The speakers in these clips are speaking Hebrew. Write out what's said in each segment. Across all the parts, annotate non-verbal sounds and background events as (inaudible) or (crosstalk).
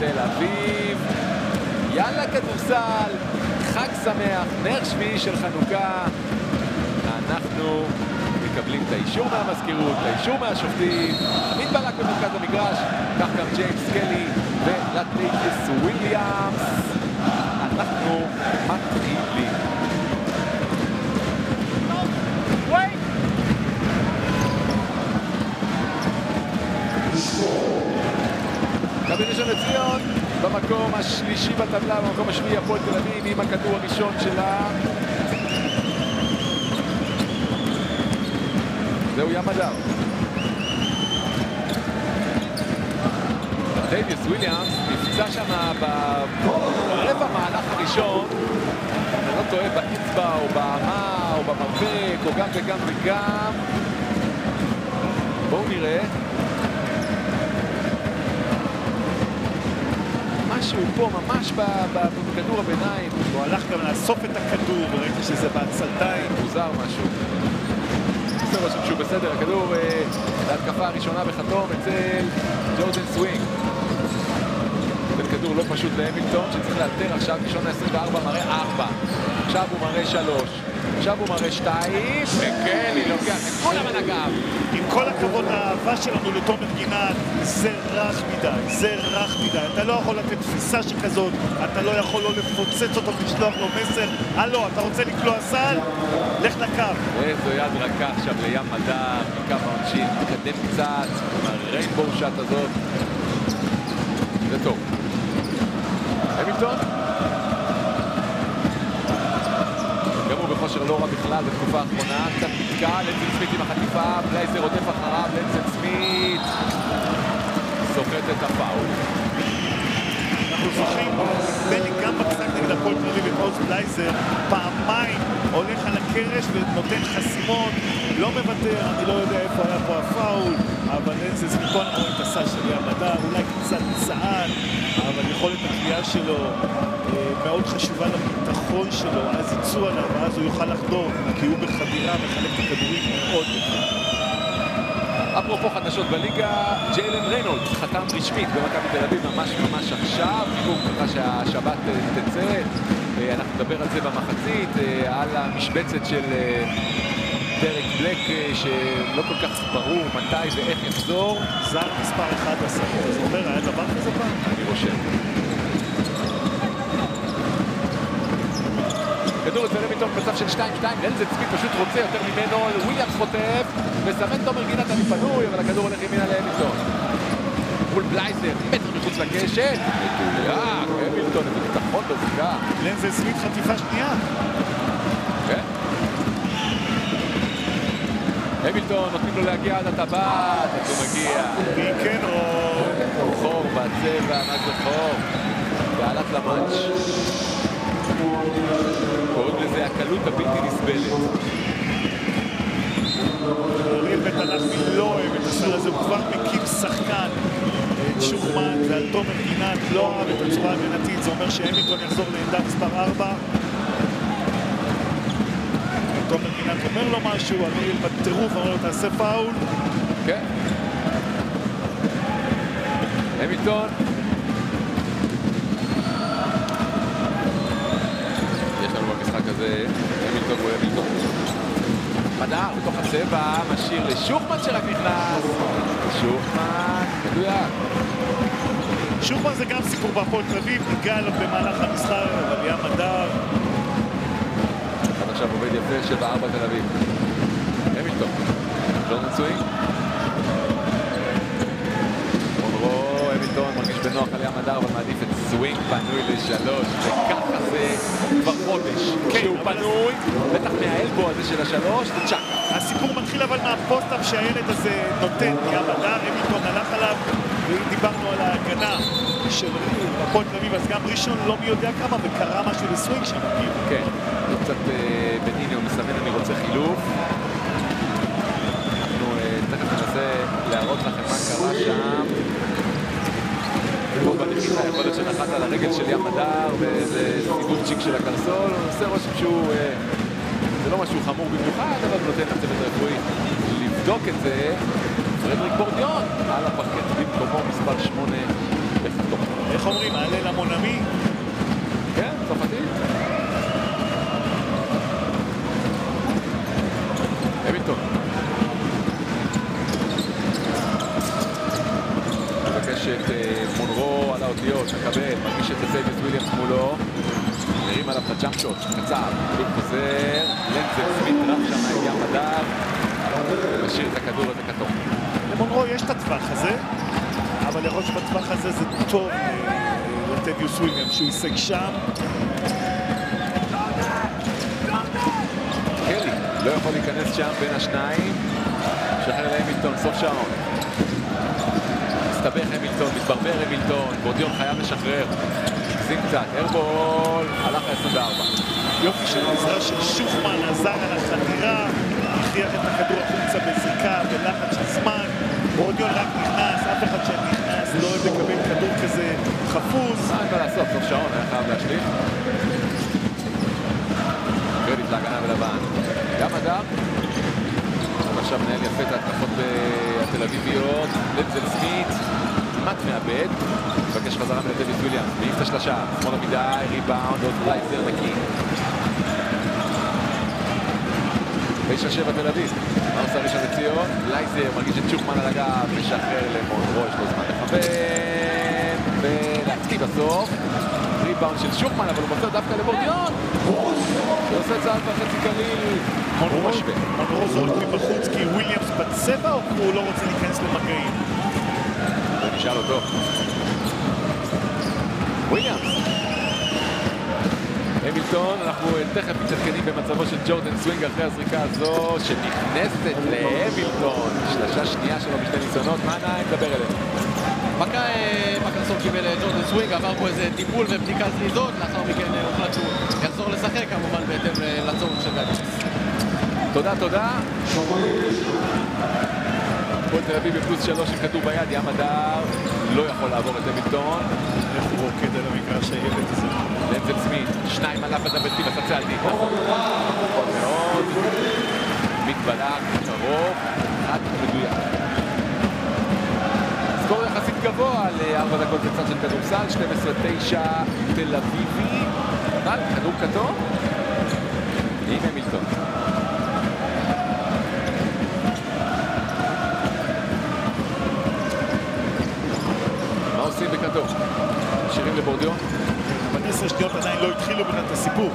תל אביב. יאללה כדורסל, חג שמח, נר שביעי של חנוכה. אנחנו מקבלים את האישור מהמזכירות, את האישור מהשופטים. עמית בלק במרכז המגרש, כך גם ג'יימס קלי ולטייטיס וויליאמס. אנחנו מתחילים. מכבי ראשון לציון במקום השלישי בטבלה, במקום השביעי הפועל תל אביב עם הכדור הראשון שלה. זהו ים הדר. דייוויס וויליאמס נפצע שם ברבע מהלך הראשון, אני לא טועה באצבע או באמה או במרפק או גם וגם וגם. בואו נראה. משהו פה, ממש בכדור הביניים. הוא הלך גם לאסוף את הכדור, וראיתי שזה בעצלתיים. מוזר משהו. עושה רושם שהוא בסדר, הכדור אה, להתקפה הראשונה בחתום אצל ג'ורדן סווינג. נותן כדור לא פשוט להמילטון, שצריך לאלתר עכשיו, שעון ה-24 מראה 4. עכשיו הוא מראה 3. עכשיו הוא מראה 2, וקלי לוקח את כולם על הגב. עם כל הכבוד, האהבה שלנו לתומר גינת זה רך מדי, זה רך מדי. אתה לא יכול לתת תפיסה שכזאת, אתה לא יכול לא לפוצץ אותו ולשלוח לו מסר. הלו, אתה רוצה לקלוע סל? לך לקו. איזו יד רכה עכשיו לים מדר, מקו העונשין, מתקדם קצת, עם הריינבואו שאט הזאת. זה טוב. המילטון? בכושר לא רע בכלל בתקופה האחרונה, קצת נתקע, לנזן סמית עם החטיפה, בלייזר רודף אחריו, לנזן סמית. סוחט את הפאול. אנחנו זוכרים, לי גם במשחק נגד הפועל תל אביב עם עוז בלייזר, פעמיים הולך על הקרש ונותן חסימות, לא מוותר, אני לא יודע איפה היה פה הפאול, אבל אין זה, פה אנחנו רואים את הסל של ים הדר, אולי קצת צעד, אבל יכולת הקריאה שלו אה, מאוד חשובה לביטחון שלו, אז יצאו עליו, ואז הוא יוכל לחדור, כי הוא בחדירה מחלק את הכדורים מאוד. אפרופו חדשות בליגה, ג'יילן ריינולדס חתם רשמית במכבי תל אביב ממש ממש עכשיו, הוא ככה שהשבת אה, תצא, אה, אנחנו נדבר על זה במחצית, אה, על המשבצת של דרק בלק שלא כל כך ברור מתי ואיך יחזור. זר מספר 11, זה אומר, היה דבר כזה פעם? אני רושם. כדור אצל לויטון במצב של 2-2, לנזן סמית פשוט רוצה יותר ממנו, וויליאמס חוטף, מסמן תומר גינת אני פנוי, אבל הכדור הולך ימינה להמילטון. מול בלייזר, מטר מחוץ לקשת, מדויק, המילטון, איזה ביטחון בזיקה. סמית חטיפה שנייה. כן. המילטון, נותנים לו להגיע עד הטבעת, אז הוא מגיע. פיקנרול. חור בצבע, מה זה חור? בעלת למאץ'. קוראים לזה הקלות הבלתי נסבלת. אוריאל בית הלחמי לא אוהב את הסל הזה, הוא כבר מקים שחקן. שוחמן ועל תומר גינת לא אהב את הצורה ההגנתית, זה אומר שהמילטון יחזור לעמדה מספר 4. תומר גינת אומר לו משהו, אריאל בטירוף אומר לו תעשה פאול. כן. המילטון. יש לנו במשחק הזה המילטון הוא המילטון. מדר בתוך הצבע, משאיר לשוחמן שרק נכנס. שוחמן, מדויק. שוחמן זה גם סיפור בהפועל תל אביב, ניגע במהלך המשחק, אבל ים הדר. עד עכשיו עובד יפה, 7-4 תל אביב. המילטון, לא המילטון מרגיש בנוח על ים הדר, אבל מעדיף את סווינג פנוי לשלוש, וככה זה חודש. כשהוא פנוי, בטח מהאלבו הזה של השלוש, זה צ'אק. הסיפור מתחיל אבל מהפוסט-אפ שהילד הזה נותן, ים הדר, המילטון הלך עליו, ואם דיברנו על ההגנה של הפועל תל אביב, אז גם ראשון לא מי יודע כמה, וקרה משהו לסווינג שם, כאילו. כן, זה קצת אה, בניני, הוא מסמן אני רוצה חילוף. אנחנו אה, תכף ננסה להראות לכם מה קרה שם. יכול להיות שנחת על הרגל של ים הדר באיזה סיבוב צ'יק של הקרסול, עושה רושם שהוא... אה, זה לא משהו חמור במיוחד, אבל נותן לצוות הרפואי לבדוק את זה. פרדריק בורדיון על הפרקט במקומו מספר 8 בחתום. איך אומרים, מעלה למונמי? כן, צרפתי. המילטון. מבקש את אה, האותיות, מקבל, מרגיש את דייוויס וויליאמס מולו. מרים עליו את הג'אמפ שוט, קצר, כדור חוזר, לנזל סמית רב שם ים הדר, משאיר את הכדור הזה כתוב. למונרו יש את הטווח הזה, אבל יכול להיות שבטווח הזה זה טוב ל- לטביוס וויליאם, שהוא הישג שם. קלי לא יכול להיכנס שם בין השניים, משחרר להמילטון, סוף שעון. מסתבך המילטון, מתברבר המילטון, בורדיון חייב לשחרר. הגזים קצת, ארבול, הלך ל-24. יופי של עזרה של שוחמן, עזר על החדירה, הכריח את הכדור החוצה בזריקה, בלחץ של זמן. בורדיון רק נכנס, אף אחד שנכנס לא אוהב לקבל כדור כזה חפוז. מה אין מה לעשות, סוף שעון, היה חייב להשליך. קרדיט להגנה ולבן. גם אדם. עכשיו מנהל יפה את ההתקפות אה, התל אביביות. לנזל סמית, כמעט מאבד. מבקש חזרה מלדוויס וויליאמס, מעיף את השלושה. שמאלה מדי, ריבאונד, עוד בלייזר נקי. 9-7 תל אביב. מה עושה ראשון לציון? לייזר מרגיש את שוחמן על הגב, משחרר למונרו, יש לו זמן לכוון, ולהחטיא בסוף. ריבאונד של שוחמן, אבל הוא מוסר דווקא לבורדיון. שעושה צעד וחצי קליל. מונרו משווה. מונרו זורק מבחוץ כי וויליאמס בצבע או כי הוא לא רוצה להיכנס למגעים? נשאל אותו. וויליאמס. המילטון, אנחנו תכף מתעדכנים במצבו של ג'ורדן סווינג אחרי הזריקה הזו שנכנסת להמילטון. שלושה שנייה שלו בשתי ניסיונות, מה נעים? דבר אלינו. מכה אה, בקרסול קיבל אה, ג'ורדן סווינג, עבר פה איזה טיפול ובדיקת זריזות, לאחר מכן אה, הוחלט שהוא יחזור לשחק כמובן בהתאם אה, לצורך של דאגס. תודה, תודה. הפועל תל אביב בפלוס שלוש עם כדור ביד, ים הדר לא יכול לעבור את המילטון. איך הוא רוקד על המגרש הילד הזה? לנזל סמית, שניים עליו בדבלתי בצד עדי. נכון מאוד. מגבלה, קרוב, חד מדויק. סקור יחסית גבוה לארבע דקות בצד של כדורסל, 12-9 תל אביבי. אבל כדור כתום עם המילטון. מה עושים בכתום? משאירים לבורדיון? אבל עשר שניות עדיין לא התחילו בכלל את הסיפור.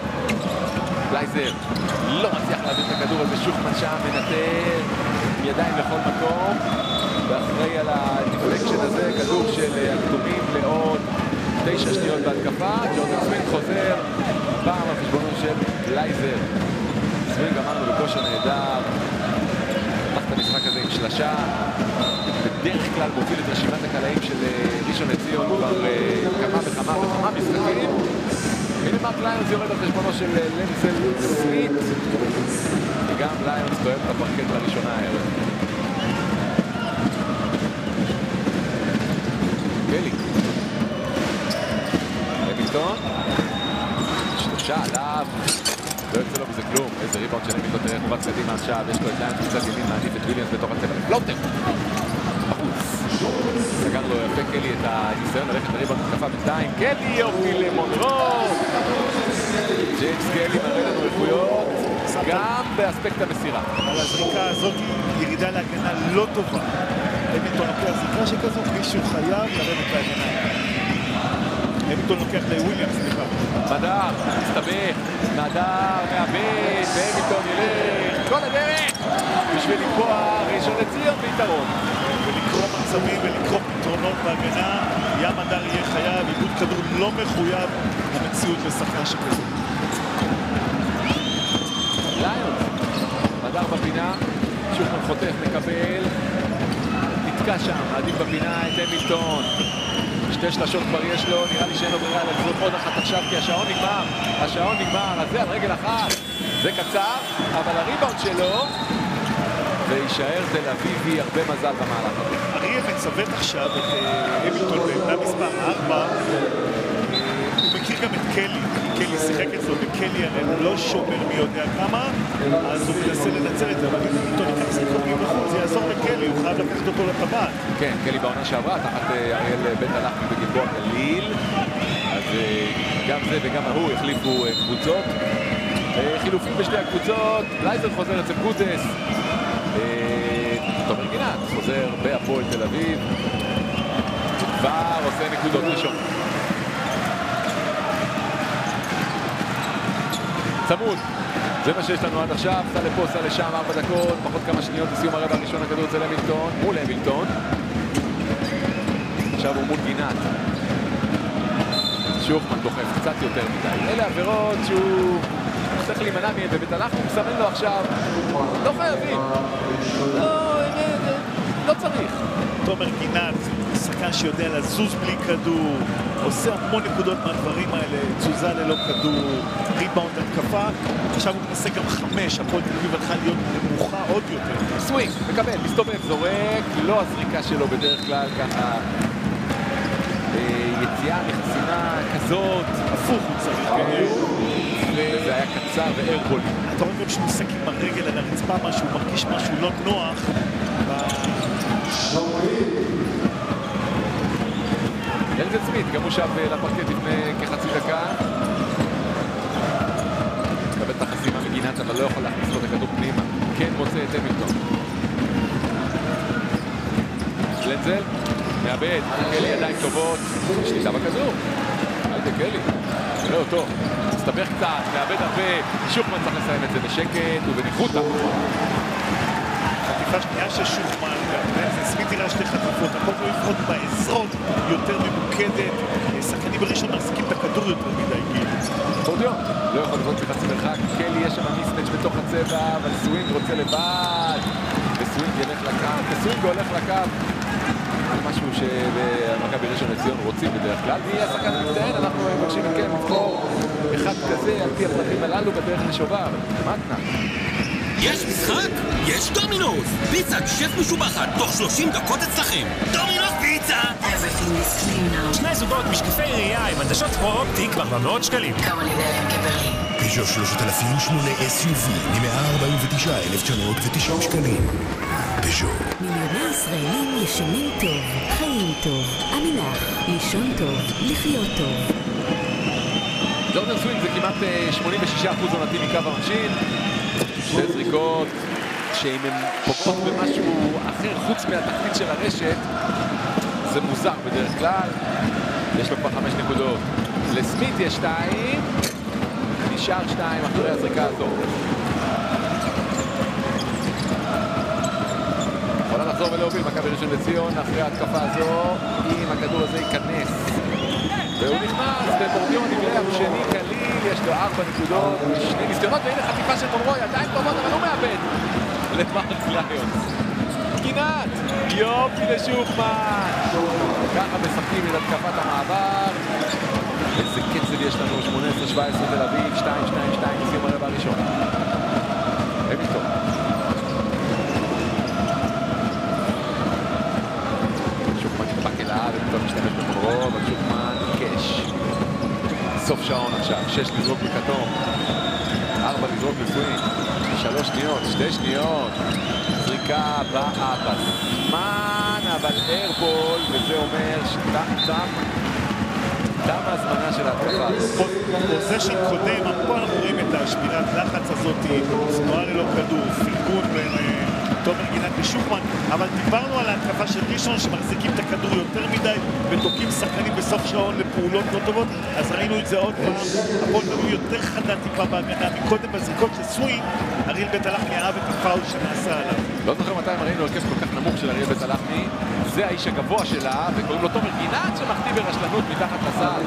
בלייזר לא מצליח להעביר את הכדור הזה, שוחמן שם מנטר עם ידיים לכל מקום ואחראי על ה deflection הזה, כדור של אה, הכתומים לעוד תשע שניות בהתקפה, ג'ורדן סווינג חוזר, פאול של בלייזר. סווינג אמרנו בכושר נהדר, פתח את המשחק הזה עם שלשה, בדרך כלל מוביל את רשימת הקלעים של אה, ראשון לציון כבר אה, כמה וכמה וכמה משחקים. הנה מרק ליונס יורד על חשבונו של לנזל סמית, וגם ליונס דואג את הפרקט לראשונה הערב. גלי. המילטון. שלושה עליו. לא יוצא לו מזה כלום. איזה ריבאונד של המילטון, תראה איך הוא רץ קדימה עכשיו. יש לו את ליונס מצד ימין, מעדיף את וויליאמס בתוך הצבע. floater! סגר לו יפה קלי את הניסיון ללכת לריבאונד התקפה בינתיים. קלי יופי למונרו! ג'יימס קלי מראה לנו איכויות, גם באספקט המסירה. על הזריקה הזאת ירידה להגנה לא טובה. המילטון לוקח זריקה שכזו, מישהו חייב לרדת להגנה. המילטון לוקח לוויליאמס, סליחה. מדר, מסתבך, מדר מאבד, והמילטון ילך כל הדרך בשביל לקבוע ראשון לציון ביתרון. ולקרוא מצבים ולקרוא פתרונות בהגנה. ים הדר יהיה חייב, עיבוד כדור לא מחויב למציאות לשחקן שכזה. ליונס, מדר בפינה, שוחמן חוטף, מקבל, נתקע שם, מעדיף בפינה את המילטון. שתי שלשות כבר יש לו, נראה לי שאין לו ברירה לזרוק עוד אחת עכשיו כי השעון נגמר, השעון נגמר, אז זה על רגל אחת, זה קצר, אבל הריבאונד שלו, ויישאר תל אביבי, הרבה מזל במהלך הזה. אריה מצוות עכשיו את אה, המילטון בעמדה מספר 4. הוא מכיר גם את קלי, קלי שיחק אצלו, וקלי הוא לא שומר מי יודע כמה, אז הוא מנסה לנצל את זה, אבל אם איתו ניקח סיכונים בחוץ, זה יעזור לקלי, הוא חייב לקחת אותו לטבעת. כן, קלי בעונה שעברה, תחת אה, אריאל בית הלחמי בגלבוע גליל. אז אה, גם זה וגם ההוא החליפו אה, קבוצות. חילופים בשתי הקבוצות, בלייזר חוזר אצל גוטס. אה, תומר גינת חוזר בהפועל תל אביב. כבר עושה נקודות ראשון. צמוד. זה מה שיש לנו עד עכשיו, סע לפה, סע לשם, ארבע דקות, פחות כמה שניות לסיום הרבע הראשון, הכדור אצל המילטון, מול המילטון. עכשיו הוא מול גינת. שוחמן דוחף קצת יותר מדי. אלה עבירות שהוא צריך להימנע מהן הלך, הוא מסמן לו עכשיו. לא חייבים. לא, לא צריך. תומר גינת, שחקן שיודע לזוז בלי כדור, עושה המון נקודות מהדברים האלה, תזוזה ללא כדור, ריבאונד התקפה, עכשיו הוא מנסה גם חמש, הפועל תל אביב הלכה להיות נמוכה עוד יותר. סווינג, מקבל, מסתובב, זורק, לא הזריקה שלו בדרך כלל ככה. אה, יציאה מחסימה כזאת, הפוך הוא צריך, וזה היה קצר ואיירבולי. אתה רואה גם שהוא משחק עם הרגל על הרצפה, משהו מרגיש משהו לא נוח. ילדן סמית, גם הוא שב אה, לפרקט לפני כחצי דקה. מקבל את החסימה מגינת, אבל לא יכול להכניס לו את הכדור פנימה. כן מוצא את המילטון. שלנזל, מאבד, קלי ידיים טובות, שליטה בכדור. היידה קלי, נראה אותו. מסתבך קצת, מאבד הרבה, שוחמן צריך לסיים את זה בשקט ובניחותא. חטיפה שנייה של שוחמן, סמית יראה שתי חטיפות, הכל לא לפחות באזור יותר ממוקדת, שחקנים בראשון מחזיקים את הכדור יותר מדי גיל. בורדיון, לא יכול לבנות מחצי מרחק, קלי יש שם mismatch בתוך הצבע, אבל סווינג רוצה לבד, וסווינג ילך לקו, וסווינג הולך לקו. משהו שבמכבי ראשון לציון רוצים בדרך כלל, מי השחקן המצטיין? אנחנו מבקשים מכם לבחור אחד כזה על פי הפרטים הללו בדרך לשובר. מתנה. יש משחק? יש דומינוס! פיצת שף משובחת, תוך 30 דקות אצלכם! דומינוס פיצה! Everything is clear now. שני זוגות משקפי ראייה עם עדשות פרו-אופטי כבר במאות שקלים. כמה לידלים כברלי. פיז'ו 3008 SUV מ-149,990 שקלים. פיז'ו. מיליוני ישראלים ישנים טוב, חיים טוב, עמילח, לישון טוב, לחיות טוב. ג'ורדן סווינג זה כמעט אה, 86% עונתי מקו העונשין. שתי זריקות שאם הן פוגעות במשהו אחר חוץ מהתחתית של הרשת, זה מוזר בדרך כלל. יש לו כבר חמש נקודות. לסמית יש שתיים, נשאר שתיים אחרי הזריקה הזו. יכולה לחזור ולהוביל מכבי ראשון לציון אחרי ההתקפה הזו, אם הכדור הזה ייכנס. והוא נכנס בבורדיון עם לב שני קליל, יש לו ארבע נקודות, שני ניסיונות, והנה חטיפה של תומרוי, עדיין טובות, אבל הוא מאבד. למרק ליונס. גינת, יופי לשוחמן. ככה משחקים את התקפת המעבר. איזה קצב יש לנו, 18-17 תל אביב, 2-2-2 לסיום הרבע הראשון. המילטון. שוחמן נדבק אליו, ופתאום משתמש בחורו, אבל שוחמן עיקש. סוף שעון עכשיו, שש לזרוק בכתום, ארבע לזרוק בסווינג, שלוש שניות, שתי שניות, זריקה באה בזמן, אבל איירבול, וזה אומר שתם, תם, ההזמנה של ההתקפה. פוזיישן קודם, פה אנחנו רואים את השמירת לחץ הזאת, תנועה ללא כדור, פרגון בין אה, תומר גינת ושוחמן, אבל דיברנו על ההתקפה של ראשון שמחזיקים את הכדור יותר מדי ותוקעים שחקנים בסוף שעון לפעולות לא טובות, אז ראינו את זה עוד פעם, הפועל אביב יותר חדה טיפה בהגנה, מקודם בזריקות של סווינג, אריאל בית הלחמי אהב את הפאול שנעשה עליו. לא זוכר מתי ראינו הרכב כל כך נמוך של אריאל בית הלחמי, זה האיש הגבוה שלה, וקוראים לו תומר גינת שמחטיא ברשלנות מתחת לסל.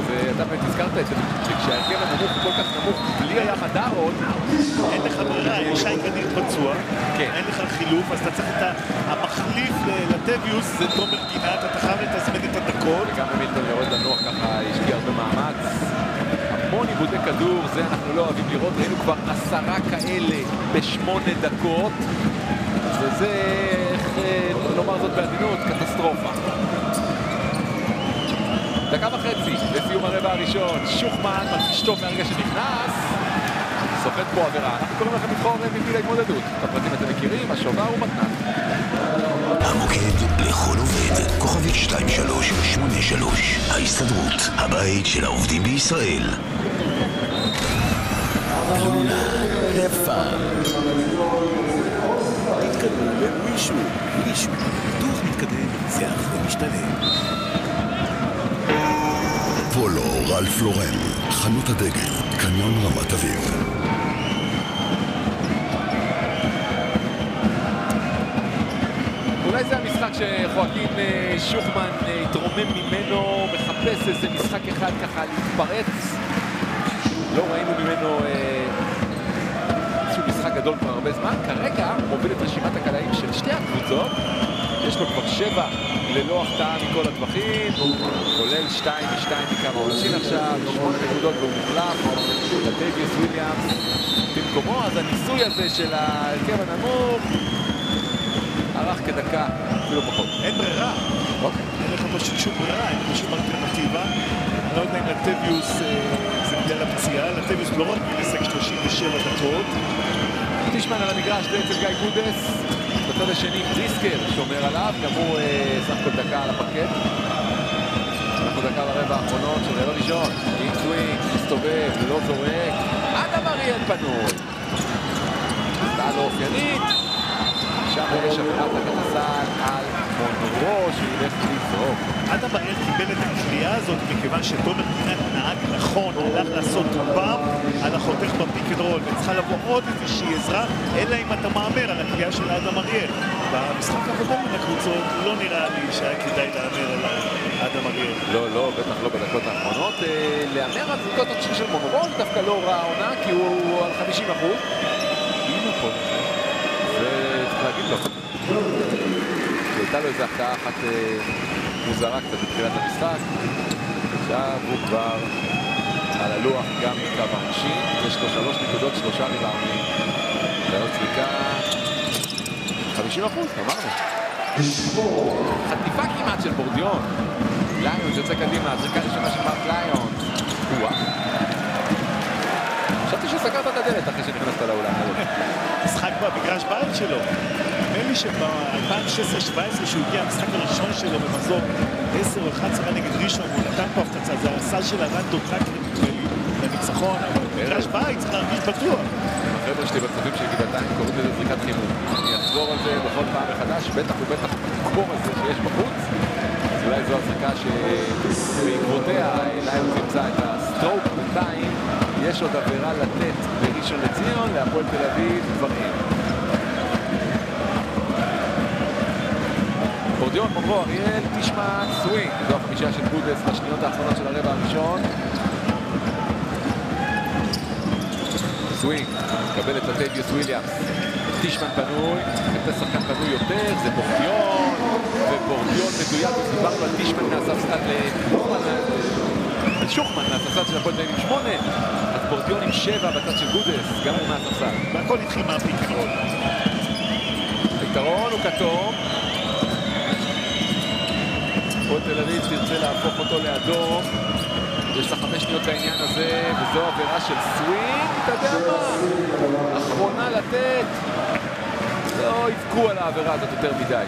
אז אה, אתה באמת הזכרת את זה, שכשההרכב הנמוך כל כך נמוך, בלי היה מדע עוד, אין לך ברירה, שי גדיר פצוע, כן. אין לך חילוף, אז אתה צריך את המחליף לטביוס, זה תומר גינת, אתה חייב לתזמן את הדקות. וגם במילטון יורד לנוח ככה, השקיע הרבה מאמץ. המון עיבודי כדור, זה אנחנו לא אוהבים לראות, ראינו כבר עשרה כאלה בשמונה דקות. וזה, איך אה, לומר זאת בעדינות, קטסטרופה. דקה וחצי לסיום הרבע הראשון. שוחמן מרגיש טוב מהרגע שנכנס. סוחט פה עבירה. אנחנו קוראים לכם לבחור MVP להתמודדות. את הפרטים אתם מכירים, השובר הוא מתנת. המוקד לכל עובד, כוכבית 2383, ההסתדרות, הבית של העובדים בישראל. תתקדמו למישהו, מישהו. פיתוח מתקדם, זה אחלה משתלם. פולו רלף לורן, חנות הדגל, קניון רמת אביב. המשחק שחואקין אה, שוחמן אה, התרומם ממנו, מחפש איזה משחק אחד ככה להתפרץ. לא ראינו ממנו אה, איזשהו משחק גדול כבר הרבה זמן. כרגע מוביל את רשימת הקלעים של שתי הקבוצות. יש לו כבר שבע ללא הפתעה מכל הטווחים, כולל שתיים משתיים מקו העונשין עכשיו, שמונה נקודות והוא מוחלף לטייביוס וויליאמס במקומו, אז הניסוי הזה של ההרכב הנמוך ארך כדקה, אפילו פחות. אין ברירה. אוקיי. אין לך פשוט שום ברירה, אין לך שום אלטרנטיבה. אני לא יודע אם לטביוס אה, זה בגלל הפציעה, לטביוס לא רק משחק 37 דקות. טישמן על המגרש בעצם גיא גודס, בצד השני פריסקר שומר עליו, גם הוא אה, סך הכל דקה על הפרקט. אנחנו דקה ברבע האחרונות של רבע ראשון, עם סווינג, מסתובב, לא זורק, אדם אריאל פנוי. החטאה לא אופיינית, יש עבירה וסל על מונרו שילך לזרוק. אדם אריאל קיבל את הקריאה הזאת מכיוון שתומר גינת נהג נכון, הלך לעשות bump על החותך בפיק אנד רול, וצריכה לבוא עוד איזושהי עזרה, אלא אם אתה מהמר על הקריאה של אדם אריאל. במשחק הקודם בין הקבוצות לא נראה לי שהיה כדאי להמר על אדם אריאל. לא, לא, בטח לא בדקות האחרונות. אה, להמר על זריקות התשיעי של מונרו דווקא לא רע העונה, כי הוא על 50 אחוז. הנה פה. וצריך להגיד לו. הייתה לו איזו הפתעה אחת אה, מוזרה קצת בתחילת המשחק. עכשיו הוא כבר על הלוח גם מקו העונשין. יש לו שלוש נקודות, שלושה ריבאונדים. ועוד זריקה 50 אחוז, אמרנו. חטיפה כמעט של בורדיון. ליונס יוצא קדימה, זריקה ראשונה של מרק. וואו. חשבתי שסגרת את הדלת אחרי שנכנסת לאולם. משחק במגרש בית שלו. לי שב-2016-2017 שהוא הגיע המשחק הראשון שלו במחזור 10 או 11 נגד ראשון, הוא נתן פה הפצצה, זה הסל של נדמה לי, לניצחון, אבל במגרש בית צריך להרגיש בטוח. החבר'ה שלי בצופים של גבעתיים קוראים לזה זריקת חימום. אני אחזור על זה בכל פעם מחדש, בטח ובטח בקור הזה שיש בחוץ. אז אולי זו הזריקה שבעקבותיה ליונס ימצא את הסטרוק בינתיים. יש עוד עבירה לתת לראשון לציון, להפועל תל אביב, כבר אין. בורדיון, מונרו, אריאל, טישמן, סווינג. זו החמישה של גודס בשניות האחרונות של הרבע הראשון. סווינג, מקבל את לטביוס וויליאמס. טישמן פנוי, מחפש שחקן פנוי יותר, זה בורדיון, ובורדיון מדויק, דיברנו על טישמן מהספסל על שוחמן מהספסל של הפועל עם שמונה, אז בורדיון עם שבע בצד של גודס, גם הוא מהספסל. והכל התחיל מהפיק אנד רול. היתרון הוא כתום. הפועל תל אביב תרצה להפוך אותו לאדום. יש לה חמש שניות בעניין הזה, וזו עבירה של סווינג, אתה יודע מה? אחרונה לתת. לא יבכו על העבירה הזאת יותר מדי.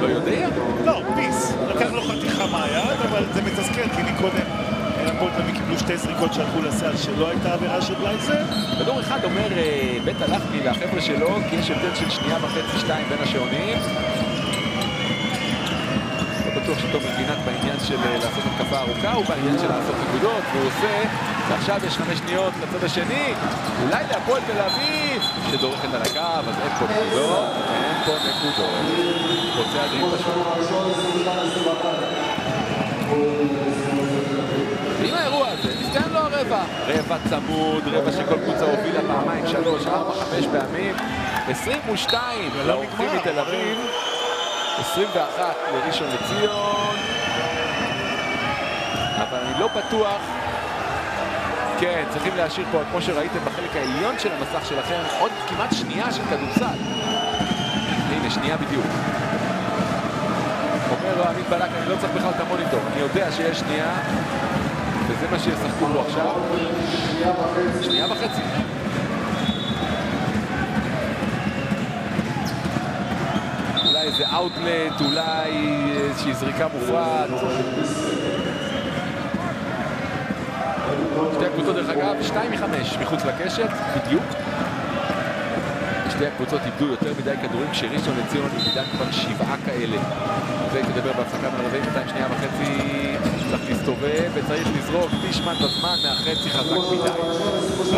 לא יודע? לא, פיס. לקח לו חתיכה מהיד, אבל זה מתזכר, כי מקודם אביב קיבלו שתי זריקות שהלכו לסל שלא הייתה עבירה של בלייזר. כדור אחד אומר אה, בית הלכתי לחבר'ה שלו, כי יש הבדל של שנייה וחצי, שתיים בין השעונים. לא בטוח שתומר גינת בעניין של אה, לעשות התקפה ארוכה, הוא בעניין של לעשות נקודות, והוא עושה, ועכשיו יש חמש שניות לצד השני, אולי להפועל תל אביב, שדורכת על הקו, אז אין פה נקודות, אין פה נקודות. רוצה הדין פשוט. הרבע. רבע צמוד, רבע שכל קבוצה הובילה פעמיים, שלוש, ארבע, חמש פעמים. 22 לאורחים. מתל אביב. 21 לראשון לציון. אבל אני לא בטוח. כן, צריכים להשאיר פה, כמו שראיתם בחלק העליון של המסך שלכם, עוד כמעט שנייה של כדורסל. הנה, שנייה בדיוק. אומר לו עמית בלק, אני לא צריך בכלל את המוניטור, אני יודע שיש שנייה, וזה מה שישחקו בו עכשיו. שנייה וחצי. אולי איזה אאוטלט, אולי איזושהי זריקה מופרעת. שתי הקבוצות דרך אגב, שתיים מחמש מחוץ לקשת, בדיוק. שתי הקבוצות איבדו יותר מדי כדורים כשראשון לציון איבדה כבר שבעה כאלה. זה תדבר בהפסקה מלווים 200 שנייה וחצי, צריך להסתובב וצריך לזרוק פישמן בזמן מהחצי חזק מדי.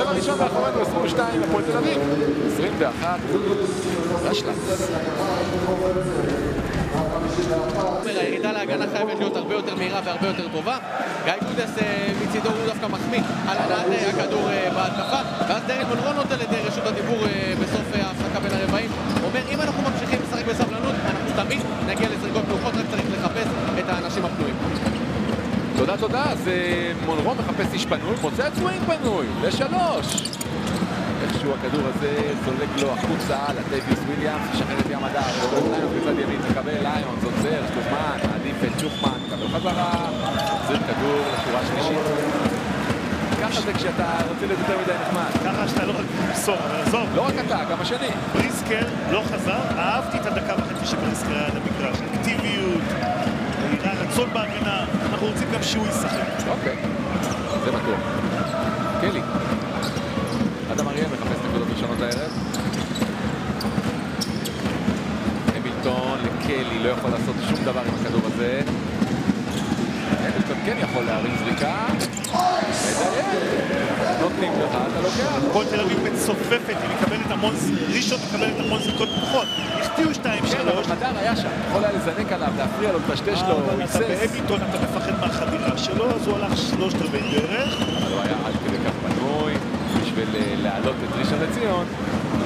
רבע ראשון מאחורינו 22 הפועל תל אביב, 21 רשל"צ. הירידה להגנה חייבת להיות הרבה יותר מהירה והרבה יותר טובה. גיא גודס אה, מצידו הוא דווקא מחמיא על הנעת אה, הכדור אה, בהתקפה, ואז דרל מונרו נותן את רשות הדיבור בסוף ההפסקה בין הרבעים. אומר, אם אנחנו ממשיכים לשחק בסבלנות, אנחנו תמיד נגיע לזריקות פתוחות, רק צריך לחפש את האנשים הפנויים. תודה תודה, אז מונרו מחפש איש פנוי, מוצא את סווינג פנוי, לשלוש. איכשהו הכדור הזה זולג לו החוצה לטייביוס וויליאמס, משחרר את ים הדר, לו ליונס בצד ימין, מקבל ליונס, עוצר, יש לו זמן, מעדיף את שוחמן, מקבל חזרה, מחזיר כדור לשורה שלישית. ככה זה כשאתה רוצה להיות יותר מדי נחמד. ככה שאתה לא רק למסור, אבל עזוב, לא רק אתה, גם השני. בריסקר לא חזר, אהבתי את הדקה וחצי שבריסקר היה על המגרש. רצון בהגנה, אנחנו רוצים גם שהוא ישחק. אוקיי, זה בטוח. קלי. אדם אריאל מחפש נקודות ראשונות הערב. המילטון לקלי, לא יכול לעשות שום דבר עם הכדור הזה. המילטון כן יכול להרים זריקה. מדייק. נותנים לך, אתה לוקח. הפועל תל אביב מצופפת, היא מקבלת המון, ראשון מקבלת המון זריקות פחות. החטיאו 2-3. כן, אבל חדר היה שם. יכול היה לזנק עליו, להפריע לו, לטשטש לו, הוא אתה היסס. בהמיטון, אתה מפחד מהחדירה שלו, אז הוא הלך שלושת רבעי דרך. אבל הוא היה עד כדי כך פנוי בשביל אה, להעלות את ראשון לציון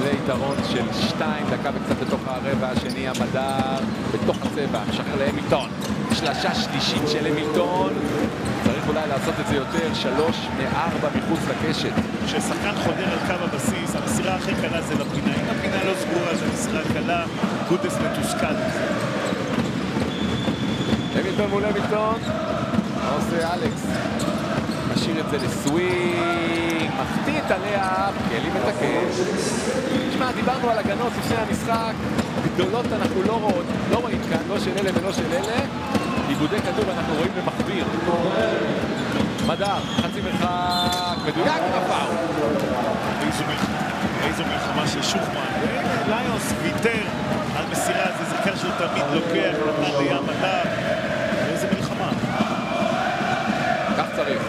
ליתרון של שתיים, דקה וקצת בתוך הרבע השני, המדר בתוך הצבע, משחרר להמילטון. שלשה שלישית של המילטון. צריך אולי לעשות את זה יותר, שלוש מארבע מחוץ לקשת. כששחקן חודר על קו הבסיס, המסירה הכי קלה זה לפינה. אם הפינה לא סגורה, זו מסירה קלה, גודס מתוסכל. המילטון מול המילטון. מה עושה אלכס? משאיר את זה לסווינג, מחטיא את הלאה, קלי מתקן. תשמע, דיברנו על הגנות לפני המשחק, גדולות אנחנו לא רואים, לא רואים כאן, לא של אלה ולא של אלה. עיבודי כדור אנחנו רואים במכביר. מדר, חצי מרחק, מדויק הפאול. איזו מלחמה, איזו מלחמה של שוחמן. ליוס ויתר על מסירה, זו זריקה שהוא תמיד לוקח, נתן לים הדר. איזה מלחמה. כך צריך.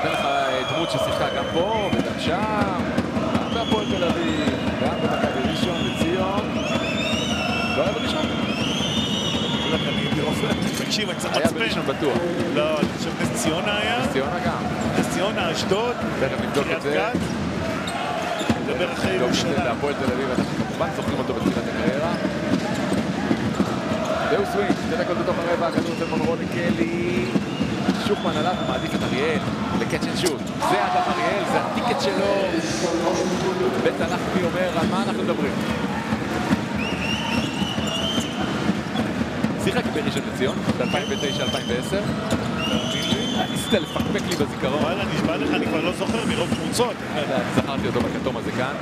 אתן לך אה, דמות ששיחקה גם פה וגם שם, גם בהפועל תל אביב, גם במכבי ראשון לציון. לא היה בראשון? לא יודע, אני הייתי רופא. תקשיב, אני צריך היה לעצבן. בראשון בטוח. לא, אני חושב נס ציונה היה, ציונה גם. נס ציונה, אשדוד, תכף נבדוק את זה. נדבר אחרי נבדוק את זה ירושלים. להפועל תל אביב, אנחנו כמובן זוכרים אותו בתחילת הקריירה. זה סווינג, שתי דקות בתוך הרבע, הכדור אצל מונרו לקלי. שוחמן עליו, מעדיף את אריאל לקאצ' אנד שוט. זה אדם אריאל, זה הטיקט שלו. בית הלחמי אומר, על מה אנחנו מדברים? שיחק בראשון לציון, ב-2009-2010. ניסית לפקפק לי בזיכרון. וואלה, נשבע לך, אני כבר לא זוכר מרוב קבוצות. אני זכרתי אותו בכתום הזה כאן.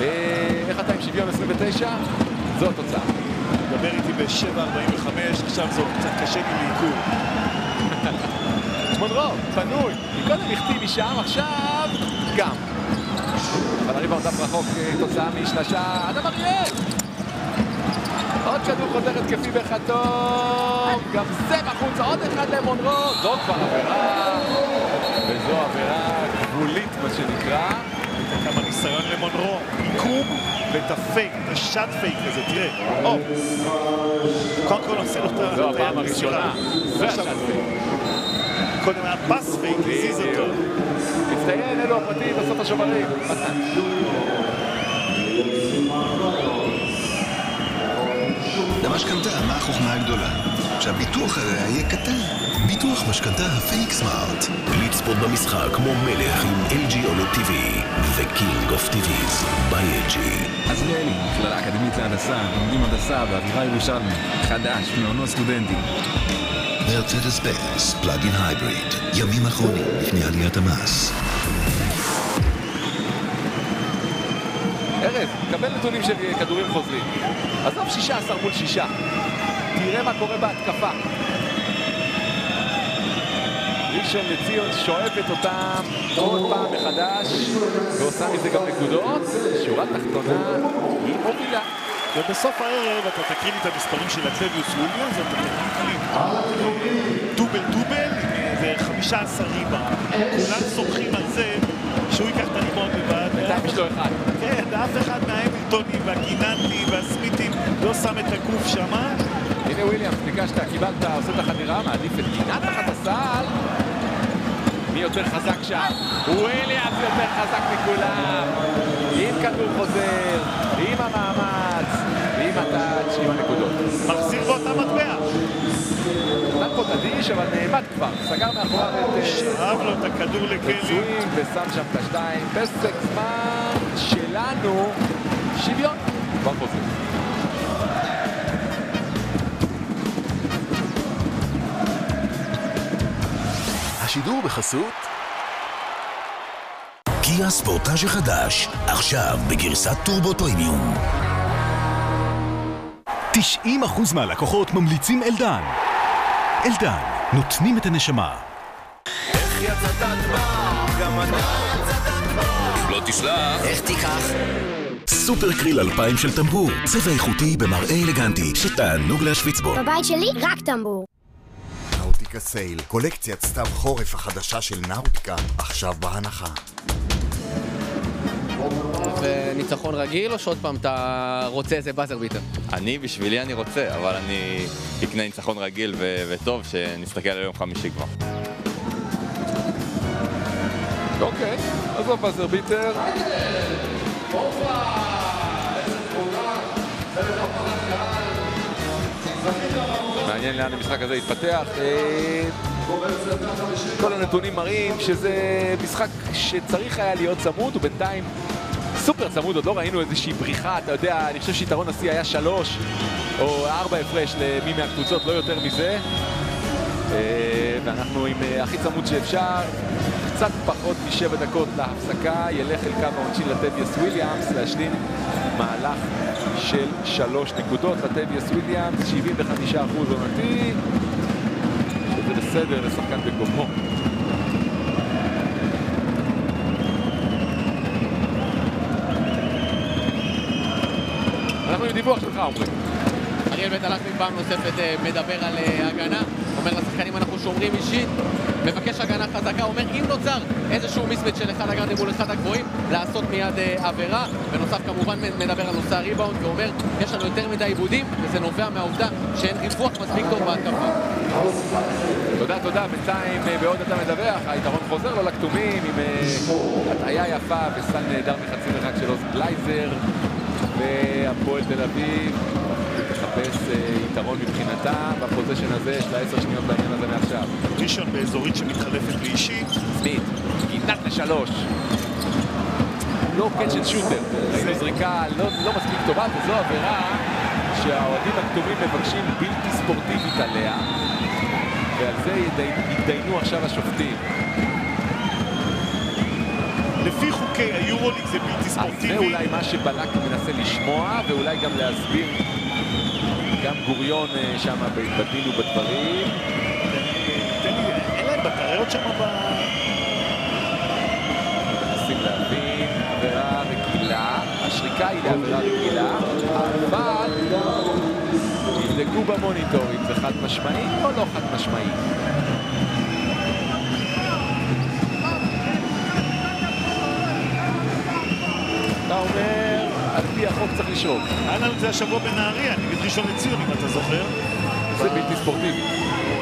אה, איך אתה עם שוויון 29? זו התוצאה. דבר איתי ב-7.45, עכשיו זה קצת קשה לי לעיכול. מונרו, פנוי. מקודם החטיא משם, עכשיו גם. אבל הריבאונד דף רחוק אה, תוצאה משלשה. אדם אריאל! כדור חוזר התקפי בחתום. גם זה בחוץ, עוד אחד למונרו. זו כבר עבירה. וזו עבירה גבולית, מה שנקרא. כמה ניסיון למונרו, מיקום ואת הפייק, את ה shot fake הזה, תראה. או, קודם כל עושה לו את ה... זו הפעם. הראשונה. זה ה shot fake. קודם היה pass fake, הזיז אותו. מצטיין, אלו הפרטים בסוף השוברים. מתן. במשכנתה, מה החוכמה הגדולה? שהביטוח עליה יהיה קטן. ביטוח משכנתה הפניקס סמארט. לצפות במשחק כמו מלך עם LG OLED TV ו-King of TVs by LG. עזריאלי, מכללה אקדמית להנדסה, לומדים הנדסה באווירה ירושלמי. חדש, מעונות סטודנטים. מרצדס בנס, פלאגין הייבריד. ימים אחרונים לפני עליית המס. קבל נתונים של כדורים חוזרים. עזוב 16 מול 6. תראה מה קורה בהתקפה. ראשון לציון שואפת אותם עוד פעם מחדש ועושה מזה גם נקודות. שורה תחתונה היא מובילה. ובסוף הערב אתה תקריא לי את המספרים של אטלביוס וויליאמס, ואתה תקריא דובל דובל איזה 15 ריבה. כולם סומכים על זה שהוא ייקח את הריבון לבד. בינתיים יש לו אחד. מההמילטונים והקיננטי והסמיתים לא שם את הגוף שמה. הנה וויליאמס, ביקשת, קיבלת, עושה את החדירה, מעדיף את גינת תחת הסל. מי יותר חזק שם? וויליאמס יותר חזק מכולם. עם כדור חוזר, עם המאמץ, ועם ה touch, עם הנקודות. מחזיר באותה מטבע. נתן פה את ה dish, אבל נעמד כבר. סגר מאחוריו את אה, שאב לו את הכדור לקלי. ושם שם את השתיים. פסק זמן שלנו, שוויון. כבר חוזר. השידור בחסות קיה ספורטאז' החדש, עכשיו בגרסת טורבו פרימיום. 90% מהלקוחות ממליצים אלדן. אלדן, נותנים את הנשמה. לא תשלח. איך תיקח? סופר קריל 2000 של טמבור, צבע איכותי במראה אלגנטי, שתענוג להשוויץ בו. בבית שלי רק טמבור. נאוטיקה סייל, קולקציית סתיו חורף החדשה של נאוטיקה, עכשיו בהנחה. וניצחון רגיל, או שעוד פעם אתה רוצה איזה באזר ביטר? אני, בשבילי אני רוצה, אבל אני אקנה ניצחון רגיל ו- וטוב, שנסתכל על יום חמישי כבר. אוקיי, עזוב באזר ביטר. מעניין לאן המשחק הזה יתפתח. אה, כל הנתונים מראים שזה משחק שצריך היה להיות צמוד, ובינתיים סופר צמוד, עוד לא ראינו איזושהי בריחה, אתה יודע, אני חושב שיתרון השיא היה שלוש או ארבע הפרש למי מהקבוצות, לא יותר מזה. אה, ואנחנו עם אה, הכי צמוד שאפשר, קצת פחות משבע דקות להפסקה, ילך אל קו העונשין לטביאס וויליאמס להשלים מהלך של שלוש נקודות לטביאס וויליאמס, 75 אחוז עונתי, שזה בסדר לשחקן בגובהו. אנחנו עם דיווח שלך, עומרי. אריאל בית הלחמי פעם נוספת אה, מדבר על אה, הגנה, אומר לשחקנים שומרים אישית, מבקש הגנה חזקה, אומר אם נוצר איזשהו מיסבט של אחד הגרדים מול אחד הגבוהים, לעשות מיד אה, עבירה, בנוסף כמובן מדבר על נושא הריבאונד ואומר יש לנו יותר מדי עיבודים וזה נובע מהעובדה שאין ריווח מספיק טוב בהתקפה. תודה, תודה. בינתיים, אה, בעוד אתה מדווח, היתרון חוזר לו לכתומים עם אה, הטעיה יפה וסל נהדר מחצי מרחק של עוז גלייזר. והפועל תל אביב תחפש אה, יתרון מבחינתה בפוזיישן הזה, יש לה עשר שניות בעניין הזה מעכשיו. ראשון באזורית שמתחלפת באישי. סמית, גינת לשלוש. לא קצ'ן שוטר, ראינו זריקה לא, לא מספיק טובה, וזו עבירה שהאוהדים הכתומים מבקשים בלתי ספורטיבית עליה, ועל זה יתדיינו עכשיו השופטים. לפי חוקי היורוליג זה בלתי ספורטיבי. אז זה אולי מה שבלק מנסה לשמוע, ואולי גם להסביר. גוריון אה, שם בדין ובדברים. תן לי, אין להם בטריות שם ב... מנסים להבין, עבירה רגילה. השריקה היא לעבירה רגילה, אבל תבדקו במוניטור אם זה חד משמעי או לא חד משמעי. אתה אומר, פי החוק צריך לשרוק. היה לנו את זה השבוע בנהריה, נגד ראשון לציון, אם אתה זוכר. זה בלתי ספורטיבי.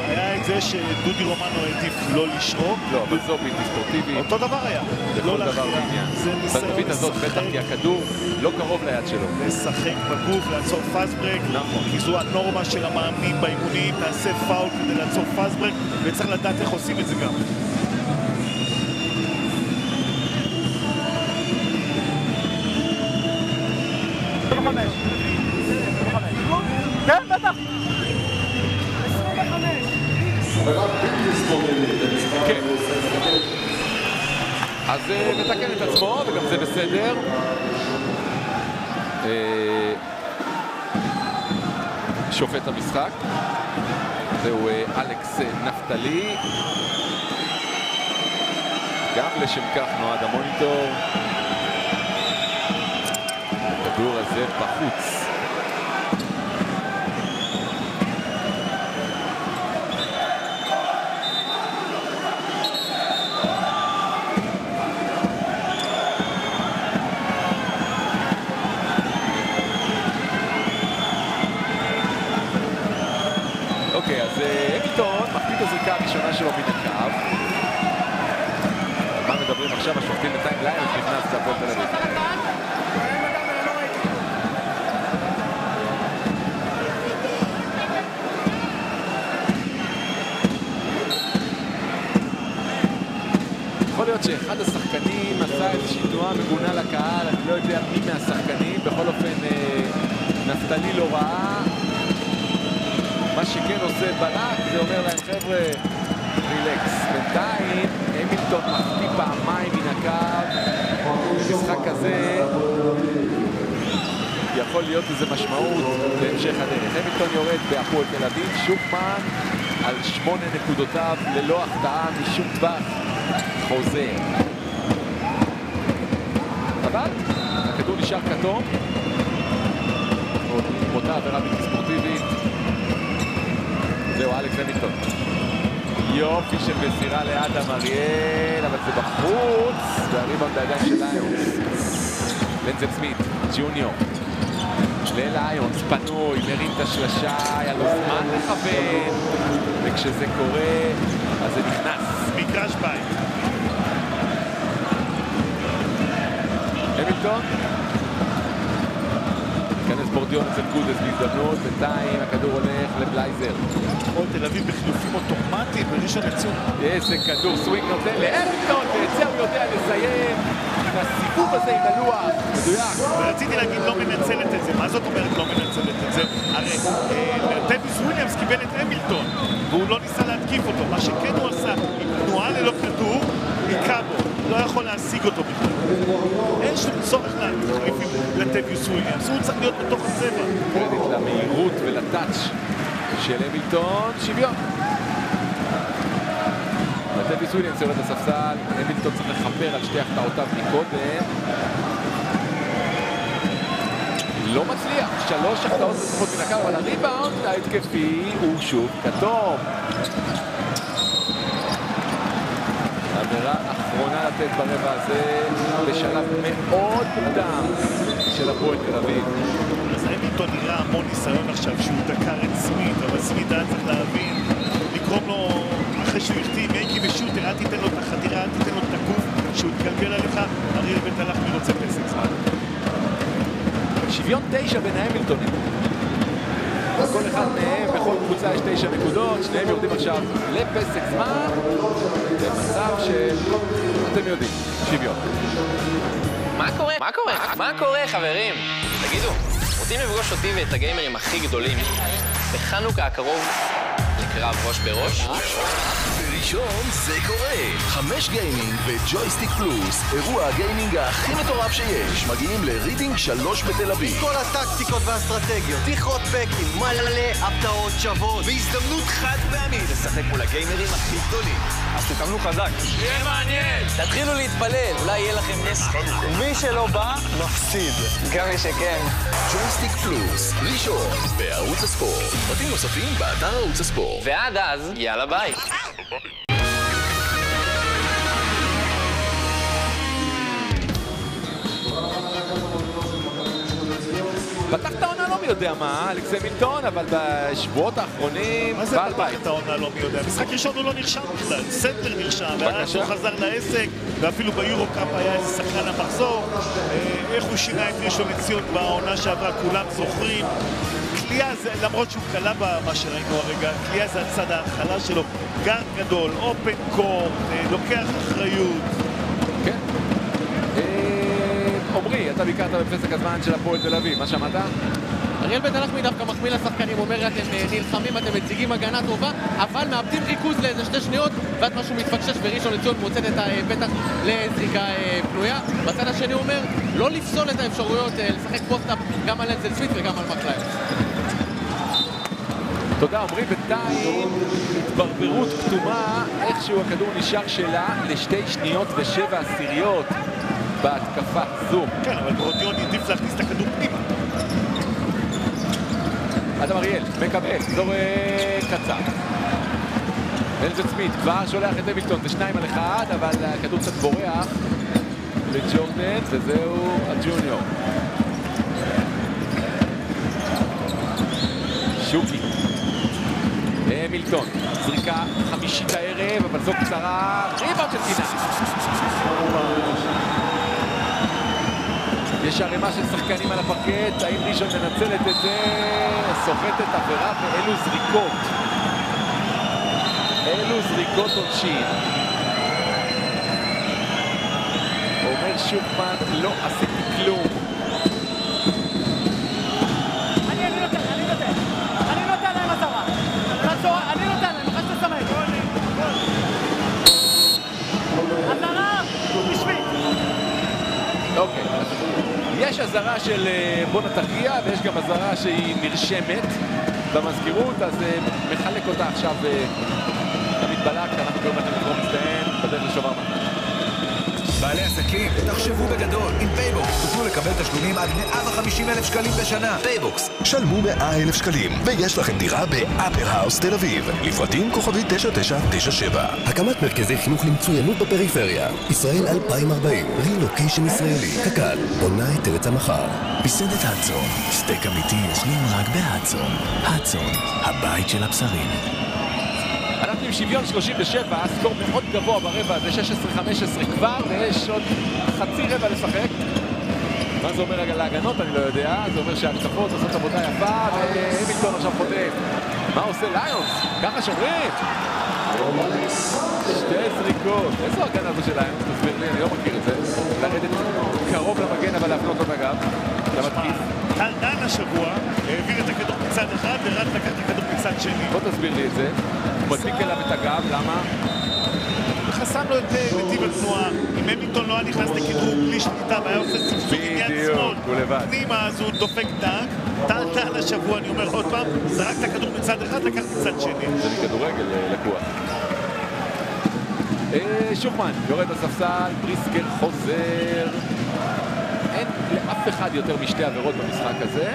היה את זה שדודי רומנו העדיף לא לשרוק. לא, אבל זו בלתי ספורטיבית. אותו דבר היה. בכל לא דבר להכריע. בעניין. זה ניסיון בזווית הזאת. בטח כי הכדור לא קרוב ליד שלו. לשחק בגוף, לעצור פאסברק, נכון. כי זו הנורמה של המאמנים באימונים, תעשה פאול כדי לעצור פאסברק, וצריך לדעת איך עושים את זה גם. אז אה, מתקן את עצמו, וגם זה בסדר. אה, שופט המשחק. זהו אה, אלכס נפתלי. גם לשם כך נועד המוניטור. הכדור הזה בחוץ. אוקיי, אז אה, המילטון מחטיא את הזריקה הראשונה שלו מן הקו. על מה מדברים עכשיו? השופטים בינתיים ליונס נכנס להפועל תל אביב. יכול להיות שאחד השחקנים עשה איזושהי תנועה מגונה לקהל, אני לא יודע מי מהשחקנים, בכל אופן אה, נפתלי לא ראה. מה שכן עושה ברק זה אומר להם חבר'ה, רילקס. בינתיים המילטון מחטיא פעמיים מן הקו. במשחק כזה יכול להיות לזה משמעות להמשך הדרך. המילטון יורד בהפועל תל אביב, שופמן על שמונה נקודותיו ללא החטאה משום טווח. חוזר. אבל הכדור נשאר כתום. אותה עבירה בלתי ספורטיבית. זהו, אלכס המילטון. יופי של מסירה לאדם אריאל, אבל זה בחוץ, והריבאונד בידיים של ליונס. בנזל סמית, ג'וניור. לליונס, פנוי, מרים את השלשה, היה לו זמן לכוון, וכשזה קורה, אז זה נכנס. מגרש בית. המילטון. כנס בורדיון אצל גודס בהזדמנות, בינתיים הכדור הולך לבלייזר. הפועל תל אביב בחילופים אוטומטיים בראשון לציון. איזה כדור סווינג נותן להמילטון, ואת זה הוא יודע לסיים. עם הסיבוב הזה עם הלוח, מדויק. ורציתי להגיד לא מנצלת את זה. מה זאת אומרת לא מנצלת את זה? הרי אה, טביוס וויליאמס קיבל את המילטון, והוא לא ניסה להתקיף אותו. מה שכן הוא עשה, עם תנועה ללא כדור, היכה בו. לא יכול להשיג אותו בכלל. אין שום צורך להחליפים לטביוס וויליאמס, הוא צריך להיות בתוך הצבע. קרדיט למהירות ול touch של המילטון, שוויון. וטביס וויליאמס יורד לספסל, המילטון צריך לכפר על שתי החטאותיו מקודם. לא מצליח, שלוש החטאות רצופות מן הקו, אבל הריבאונד ההתקפי הוא שוב כתום. עבירה אחרונה לתת ברבע הזה בשלב מאוד מוקדם של הפועל תל אביב. אז המילטון נראה המון ניסיון עכשיו שהוא דקר את סמית, אבל סמית היה צריך להבין, לגרום לו, אחרי שהוא החטיא מייקי ושוטר, אל תיתן לו את החתירה, אל תיתן לו את הגוף, שהוא יתגלגל עליך, אריאל בית הלך מי רוצה פסק זמן. שוויון תשע בין ההמילטונים. כל אחד מהם, בכל קבוצה יש תשע נקודות, שניהם יורדים עכשיו לפסק זמן, במצב של, אתם יודעים, שוויון. מה קורה? מה קורה? מה קורה, חברים? תגידו, רוצים לפגוש אותי ואת הגיימרים הכי גדולים בחנוכה הקרוב לקרב ראש בראש? בראשון זה קורה. חמש גיימינג וג'ויסטיק פלוס, אירוע הגיימינג הכי מטורף שיש, מגיעים לרידינג שלוש בתל אביב. כל הטקטיקות והאסטרטגיות, תיקו תיקים, מלא הפתעות שוות, והזדמנות חד פעמית לשחק מול הגיימרים הכי גדולים. אז תתאמנו חזק. שיהיה מעניין! תתחילו להתפלל, אולי יהיה לכם נס. מי שלא בא, מפסיד. גם מי שכן. ג'ויסטיק פלוס, ראשון, בערוץ הספורט. פרטים נוספים באתר ערוץ הספורט. ועד אז, יאללה ביי. מי יודע מה, אלכס המילטון, אבל בשבועות האחרונים, מה זה בעל פתח בית. את העונה לא מי יודע? משחק ראשון הוא לא נרשם בכלל, סנטר נרשם, ואז. הוא חזר לעסק, ואפילו ביורו קאפ היה איזה שחקן המחזור. אה, איך הוא שינה את ראשון לציון בעונה שעברה, כולם זוכרים. קליעה זה, למרות שהוא קלע במה שראינו הרגע, קליעה זה הצד ההתחלה שלו. גארד גדול, open court, אה, לוקח אחריות. כן. אה, עמרי, אתה ביקרת בפסק הזמן של הפועל תל אביב, מה שמעת? אריאל בן הלחמי דווקא מחמיא לשחקנים, אומר אתם אה, נלחמים, אתם מציגים הגנה טובה, אבל מאבדים ריכוז לאיזה שתי שניות, ואז משהו מתפקשש וראשון לציון מוצאת את הפתח לזריקה אה, פנויה. בצד השני הוא אומר, לא לפסול את האפשרויות אה, לשחק פוסט-אפ גם על אנזל סוויט וגם על מקליים. תודה עמרי, בינתיים התברברות כתומה, איכשהו הכדור נשאר שלה לשתי שניות ושבע עשיריות בהתקפה זו. כן, אבל ברודיון העדיף להכניס את הכדור פנימה. אדם אריאל מקבל, זור אה, קצר. אלזן סמית כבר שולח את המילטון, זה שניים על אחד, אבל הכדור קצת בורח לג'ורדן, וזהו הג'וניור. שוקי. המילטון, זריקה חמישית הערב, אבל זו קצרה, ריבאונד של סיני. יש ערימה של שחקנים על הפרקט, האם ראשון מנצלת את זה? סוחטת עבירה ואלו זריקות. אלו זריקות עונשין. אומר שופמן, לא עשיתי כלום. אזהרה של אה, בוא, תרגיע, ויש גם אזהרה שהיא נרשמת במזכירות, אז אה, מחלק אותה עכשיו אה, עמית בלק, אנחנו קוראים לכם לקרוא מצטיין, בדרך לשובר מתנה. בעלי עסקים, תחשבו בגדול. עם פייבוקס תוכלו לקבל תשלומים עד 150 אלף שקלים בשנה. פייבוקס, שלמו 100 אלף שקלים, ויש לכם דירה באפר האוס תל אביב. לפרטים כוכבי 9997. הקמת מרכזי חינוך למצוינות בפריפריה. ישראל 2040, רילוקיישן ישראלי. קק"ל, בונה את ארץ המחר. מסעדת האצון, סטייק אמיתי אוכלים רק בהאצון. האצון, הבית של הבשרים. עם שוויון 37, סקור מאוד גבוה ברבע הזה, 16-15 כבר, ויש עוד חצי רבע לשחק. מה זה אומר רגע להגנות? אני לא יודע. זה אומר שההתקפות עושות עבודה יפה, והמילטון עכשיו חותם. מה עושה ליונס? ככה שומרים? שתי זריקות. איזו הגנה זו של ליונס? תסביר לי, אני לא מכיר את זה. לרדת קרוב למגן, אבל להפנות אותו בגב. למתקיף. טל דן השבוע העביר את הכדור מצד אחד ורק לקח את הכדור מצד שני. בוא תסביר לי את זה. הוא מדביק אליו את הגב, למה? חסם לו את אה, נתיב התנועה. אם המילטון לא היה נכנס לכדרור בלי שליטה והיה עושה סבסוד עם יד שמאל. פנימה אז הוא דופק דנק. טל דן השבוע, אני אומר עוד פעם, זרק את הכדור מצד אחד, לקח מצד שני. זה מכדורגל אה, לקוח. אה, שופמן יורד לספסל, בריסקר חוזר. אין לאף אחד יותר משתי עבירות במשחק הזה.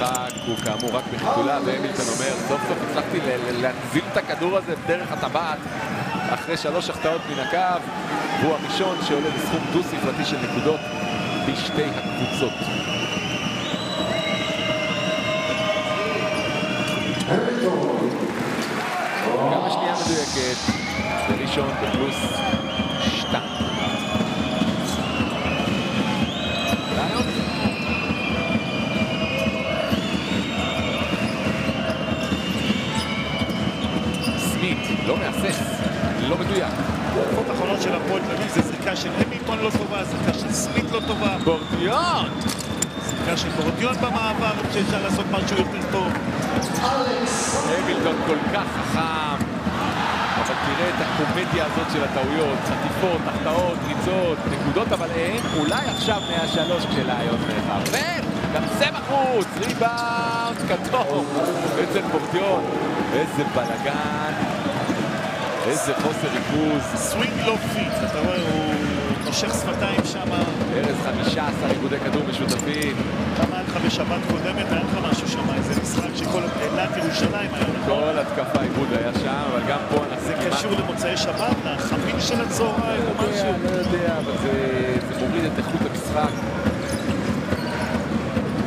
המשחק הוא כאמור רק בחיתולה, והמילטון אומר, סוף סוף הצלחתי ל- ל- להחזיר את הכדור הזה דרך הטבעת אחרי שלוש החטאות מן הקו. והוא הראשון שעולה לסכום דו-ספרתי של נקודות בשתי הקבוצות. גם השנייה מדויקת, וראשון בפלוס של המילטון לא טובה, זריקה של סמית לא טובה. בורדיון! זריקה של בורדיון במעבר, שאפשר לעשות משהו יותר טוב. המילטון כל כך חכם, אבל תראה את הקומדיה הזאת של הטעויות, חטיפות, החטאות, ריצות, נקודות, אבל אין, אולי עכשיו מהשלוש כשליון מחרבן, גם זה בחוץ, ריבאונד כתוב, אצל בורדיון, איזה בלאגן, איזה חוסר ריכוז. סווינג לא פיט, אתה רואה, הוא נושך שפתיים שם. ארז 15 איגודי כדור משותפים. כמה היה לך בשבת קודמת? היה לך משהו שם, איזה משחק שכל אילת ירושלים היה נכון? כל התקפה עיבוד היה שם, אבל גם פה אנחנו זה קשור למוצאי שבת, לחמין של הצהריים או לא יודע, משהו? לא יודע, אבל זה, זה מוריד את איכות המשחק.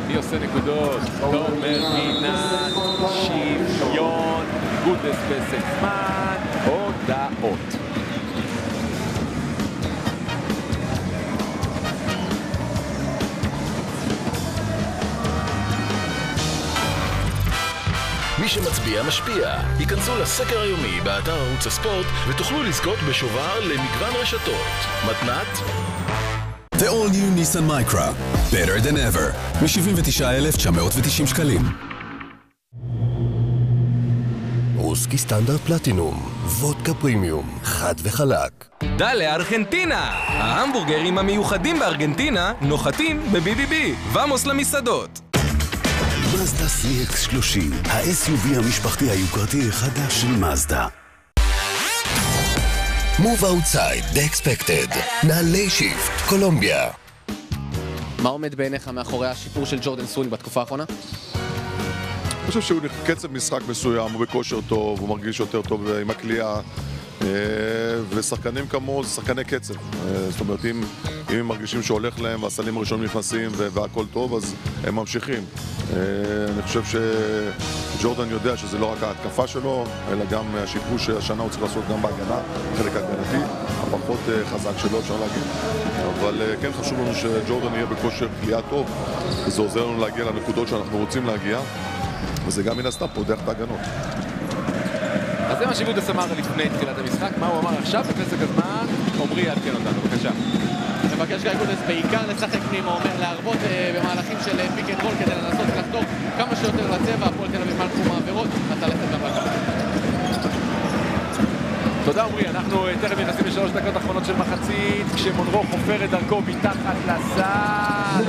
מי עושה נקודות? תומר גינת, שוויון, גודס פסק זמן, הודעות. מי שמצביע משפיע. היכנסו לסקר היומי באתר ערוץ הספורט ותוכלו לזכות בשובר למגוון רשתות. מתנת? The all new Nissan Micra, better than ever, מ-79,990 שקלים. רוסקי סטנדרט פלטינום, וודקה פרימיום, חד וחלק. דלה ארגנטינה! ההמבורגרים המיוחדים בארגנטינה נוחתים ב-BBB. ומוס למסעדות. מזדה CX-30, ה-SUV המשפחתי היוקרתי החדש של מזדה. Move outside, the expected. נעלי שיפט, קולומביה. מה עומד בעיניך מאחורי השיפור של ג'ורדן סוני בתקופה האחרונה? אני חושב שהוא קצב משחק מסוים, הוא בכושר טוב, הוא מרגיש יותר טוב עם הכלייה. אה, ושחקנים כמוהו זה שחקני קצב. אה, זאת אומרת, אם, אם הם מרגישים שהולך להם והסלים הראשונים נכנסים והכל טוב, אז הם ממשיכים. אה, אני חושב שג'ורדן יודע שזה לא רק ההתקפה שלו, אלא גם השיפור שהשנה הוא צריך לעשות גם בהגנה, חלק הגנתי, הפחות חזק שלו, אפשר להגיד. אבל כן חשוב לנו שג'ורדן יהיה בכושר כליאה טוב, וזה עוזר לנו להגיע לנקודות שאנחנו רוצים להגיע, וזה גם מן הסתם פותח את ההגנות. אז זה מה שיבודס אמר לפני תחילת המשחק, מה הוא אמר עכשיו בפסק הזמן? עמרי יעדכן אותנו, בבקשה. מבקש גיא גודס בעיקר לשחק פנימה, אומר להרבות אה, במהלכים של פיק אנד רול כדי לנסות לחתור כמה שיותר לצבע, הפועל תל אביב מעל תחום העבירות, אתה ללכת גם לקו. תודה עמרי, אנחנו אה, תכף נכנסים לשלוש דקות אחרונות של מחצית, כשמונרו חופר את דרכו מתחת לסל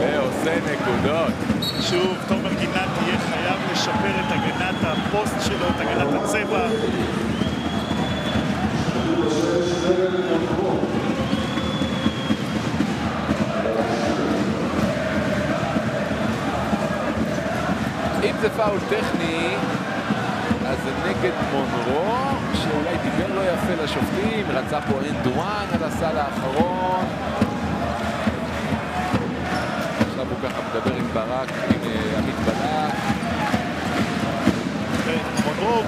ועושה נקודות. שוב, תומר גינת יהיה חייב לשפר את הגנת הפוסט שלו, את הגנת הצבע. זה פאול טכני, אז זה נגד מונרו, שאולי דיבר לא יפה לשופטים, רצה פה and one על הסל האחרון. עכשיו הוא ככה מדבר עם בלק, עם אה, עמית בלק. מונרו,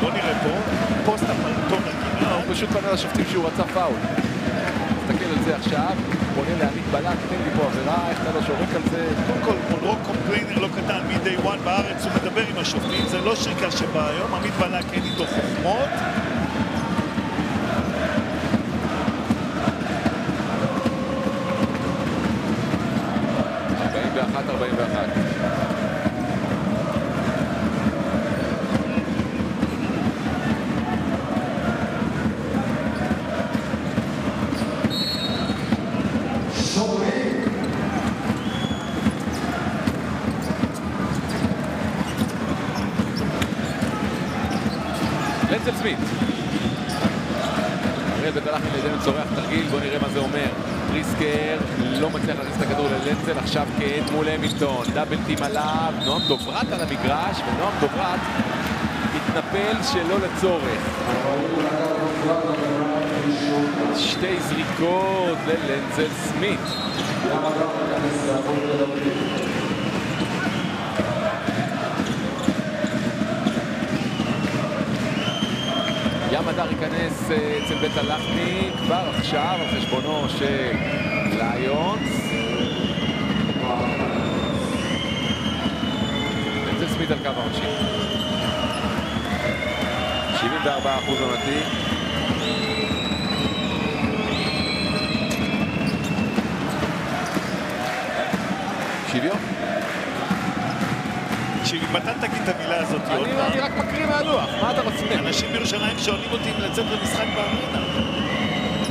בוא נראה פה, פוסט הפלטון לא, הוא פשוט פנה לשופטים שהוא רצה פאול. תסתכל על זה עכשיו, פונה לעמית בלק, תן לי פה עבירה, איך אתה לא שורק על זה? קודם כל, מונרו complainer לא קטן מ-day one בארץ, הוא מדבר עם השופטים, זה לא שריקה שבא היום, עמית בלק אין איתו חוכמות. לנצל סמית. אריאל בית הלחמי לידינו צורח תרגיל, בואו נראה מה זה אומר. פריסקר לא מצליח להכניס את הכדור ללנצל, עכשיו כן מול המילטון, דאבל טים עליו, נועם דוברת על המגרש, ונועם דוברת מתנפל שלא לצורך. שתי זריקות ללנצל סמית. ים הדר ייכנס אה, אצל בית הלחמי כבר עכשיו על חשבונו של ליונס. אצל סמית על קו העונשין. 74 אחוז עונתי. שוויון? מתי תגיד את המילה הזאת עוד פעם? אני רק מקריא מהלוח, מה אתה רוצה? אנשים בירושלים שואלים אותי אם לצאת למשחק בארינה.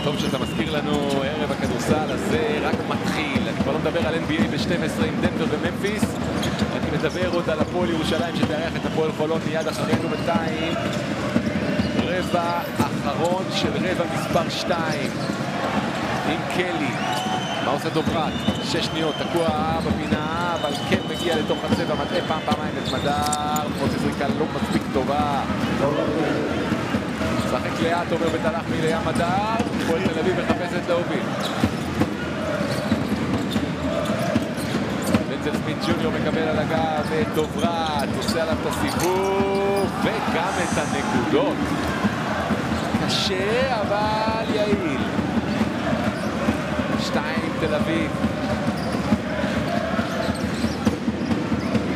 טוב שאתה מזכיר לנו, ערב הכדורסל הזה רק מתחיל. אני כבר לא מדבר על NBA ב-12 עם דנבר וממפיס. אני מדבר עוד על הפועל ירושלים שתארח את הפועל חולון מיד אחרינו בינתיים. רבע אחרון של רבע מספר 2. עם קלי. מה עושה דוברת? שש שניות, תקוע בפינה, אבל כן מגיע לתוך הצבע, מטעה פעם פעמיים את מדר, מוציא זריקה לא מספיק טובה. משחק לאט, עובר בית הלחמי לים מדר, הפועל תל אביב מחפשת להוביל. דנזל סמית ג'וניור מקבל על הגב את דוברת, עושה עליו את הסיבוב, וגם את הנקודות. קשה, אבל יעיל. שתיים, תל אביב.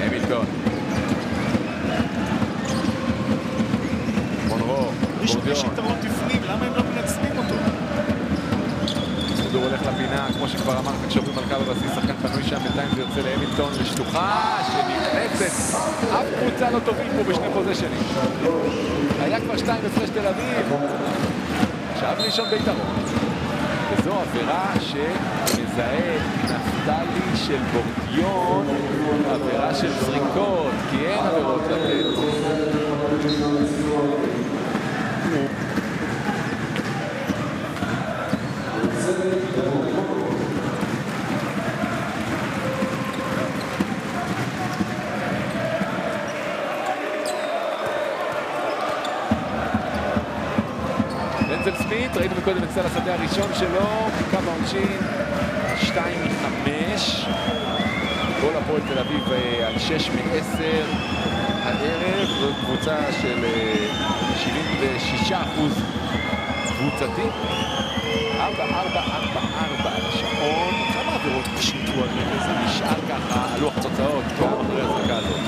המילטון. מונרו, יש גורדיון. יתרון בפנים, למה הם לא מנצלים אותו? הכדור הולך לפינה, כמו שכבר אמרת, כשעוברים על קו הבסיס, שחקן פנוי שם, בינתיים זה יוצא להמילטון לשלוחה שנכנסת. אף קבוצה לא תוביל פה בשני פוזיישנים. היה כבר שתיים הפרש תל אביב. עכשיו ראשון ביתרון. וזו עבירה שמזהה נפתלי של בורדיון, עבירה של זריקות, כי אין עבירות לתת. דנזל סמית, ראינו מקודם את סל השדה הראשון שלו, מקו העונשין, 2 מ-5. גול הפועל תל אביב אה, על 6 מ-10 הערב, זו קבוצה של אה, 76 אחוז קבוצתי. 4, 4, 4, 4 על השעון. כמה עבירות נשלטו על רגע זה? נשאר ככה על לוח תוצאות, גם אחרי הזריקה הזאת.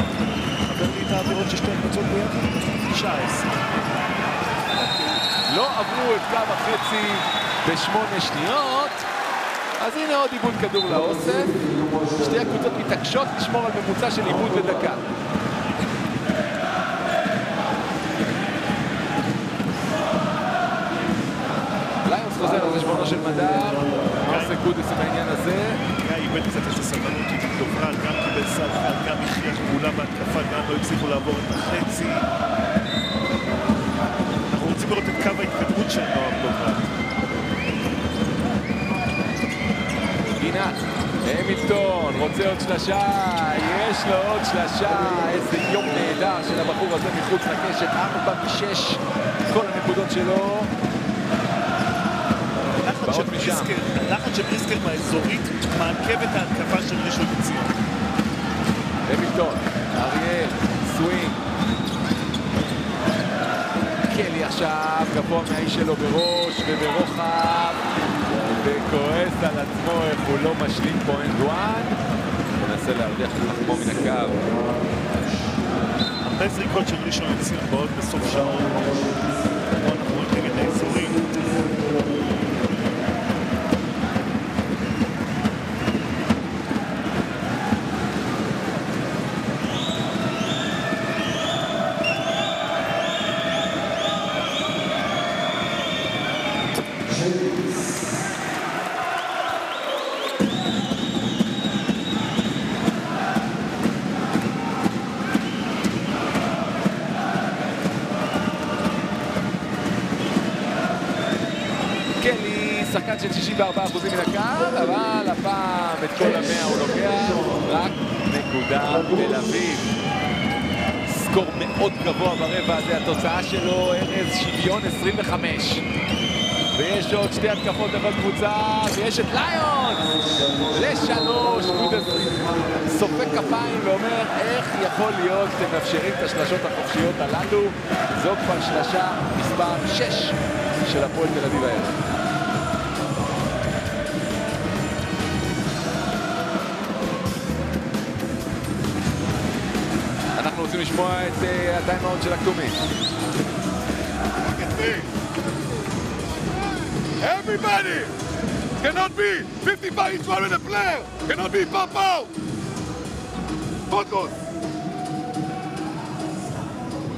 חבר לי את העבירות של שתי הקבוצות ביחד? 19. לא עברו את קו החצי בשמונה שניות. אז הנה עוד עיבוד כדור לאוסף. שתי הקבוצות מתעקשות לשמור על ממוצע של עיבוד בדקה. ליונס חוזר על חשבונו של מדר. עושה קודס עם העניין הזה? גיא איבד קצת את הסבלנות עם גם קיבל סל גם הכריח פעולה בהתקפה, גם לא הצליחו לעבור את החצי. אנחנו רוצים לראות את קו נועם דוברת. גינת, המילטון, רוצה עוד שלושה, יש לו עוד שלושה, איזה יום נהדר של הבחור הזה מחוץ לקשת, ארבע משש, כל הנקודות שלו. הלחץ של בריסקר מהאזורית מעכב את ההתקפה של ראשון לציון. המילטון, אריאל, סווינג. קלי עכשיו, גבוה מהאיש שלו בראש וברוחב, וכועס על עצמו איך הוא לא משלים פה and one. מנסה להרוויח עצמו מן הקו. הרבה זריקות של ראשון לציון באות בסוף שעון. אנחנו רואים נגד האזורים. 94% מן הקו, אבל הפעם את כל המאה הוא לוקח, רק נקודה תל אביב. סקור מאוד גבוה ברבע הזה, התוצאה שלו ארז שוויון 25. ויש עוד שתי התקפות לכל קבוצה, ויש את ליון! לשלוש, גודס סופק כפיים ואומר איך יכול להיות שאתם מאפשרים את השלשות החופשיות הללו. זו כבר שלשה מספר 6 של הפועל תל אביב הערב. לשמוע את אה, הטיימאוט של הכתומים. Everybody! Cannot be 55 each one with a player! Cannot be pop out! Focus!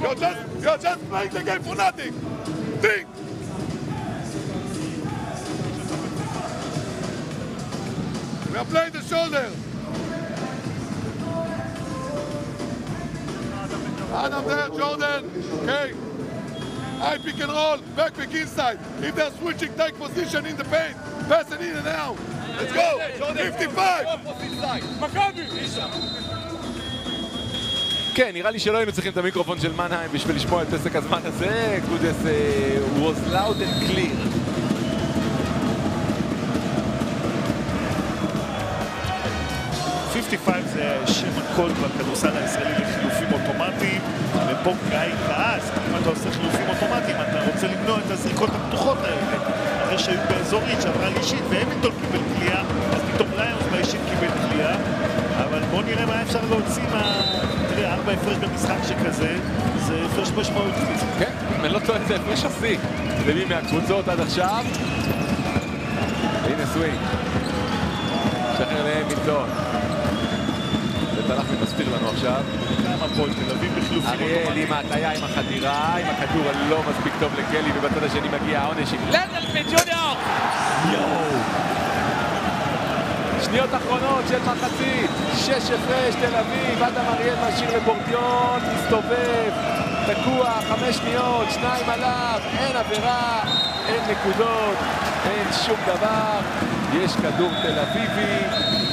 You're just, you're just playing the game for nothing! Okay! High pick and roll, back pick inside. If they're switching, take position in the paint. Pass it in and out. Let's go. 55. כן, נראה לי שלא היינו צריכים את המיקרופון של מנהיים בשביל לשמוע את פסק הזמן הזה. קודס uh, was loud and clear. 55 זה שם הקוד בכדורסל הישראלי לחילופים אוטומטיים, ופה גיא כעס, אם אתה עושה חילופים אוטומטיים, אתה רוצה למנוע את הזריקות הפתוחות האלה. אחרי שהיו באזורית שעברה לאישית, והמילטון קיבל קליעה, אז פתאום ליונס באישית קיבל קליעה. אבל בואו נראה מה אפשר להוציא מה... תראה, ארבע הפרש במשחק שכזה, זה הפרש משמעותי. כן, אני לא טועה, זה הפרש השיא למי מהקבוצות עד עכשיו. הנה סווינג. שחרר להמילטון. ותלחמי מסתיר לנו עכשיו. הפועל תל אביב בחילופים אריאל עם ההטיה, עם החדירה, עם הכדור הלא מספיק טוב לקלי, ובצד השני מגיע העונש. עם לנדלפי ג'וניור! שניות אחרונות של מחצית, שש הפרש תל אביב, אדם אריאל משאיר לבורדיון, מסתובב, תקוע, חמש שניות, שניים עליו, אין עבירה, אין נקודות, אין שום דבר, יש כדור תל אביבי,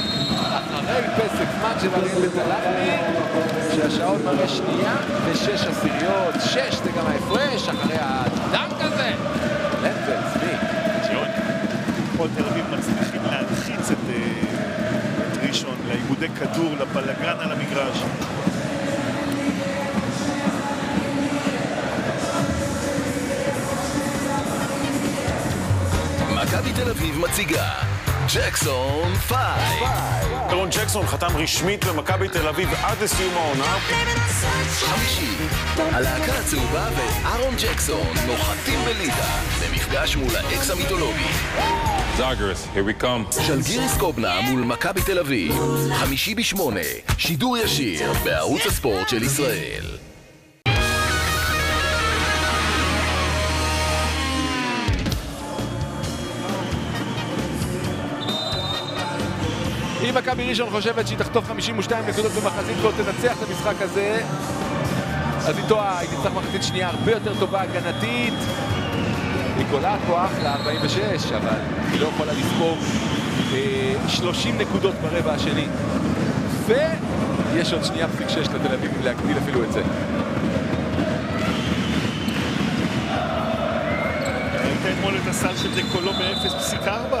אחרי פסק זמן של אריאל ותלחמי, שהשעון מראה שנייה ושש עשיריות, שש זה גם ההפרש, אחרי הדנק הזה, לנדלס, מי? ג'ון. הפועל תל אביב מצליחים להלחיץ את, אה, את ראשון לעיבודי כדור, לבלגן על המגרש. מכבי תל אביב מציגה ג'קסון 5 דורון ג'קסון חתם רשמית במכבי תל אביב עד לסיום העונה. חמישי, הלהקה הצהובה ואהרון ג'קסון נוחתים בליטא במפגש מול האקס המיתולוגי. זאגרס, here we come. שלגיריס קובנה מול מכבי תל אביב, חמישי בשמונה, שידור ישיר בערוץ הספורט של ישראל. מכבי ראשון חושבת שהיא תחטוף 52 נקודות במחצית ועוד תנצח את המשחק הזה, אז היא טועה, היא תצטרך מחצית שנייה הרבה יותר טובה הגנתית. היא קולעת פה אחלה, 46, אבל היא לא יכולה לספוג אה, 30 נקודות ברבע השני. ויש עוד שנייה פסיק שש לתל אביב להגדיל אפילו את זה. אתמול את הסל של דקולו ב-0.4?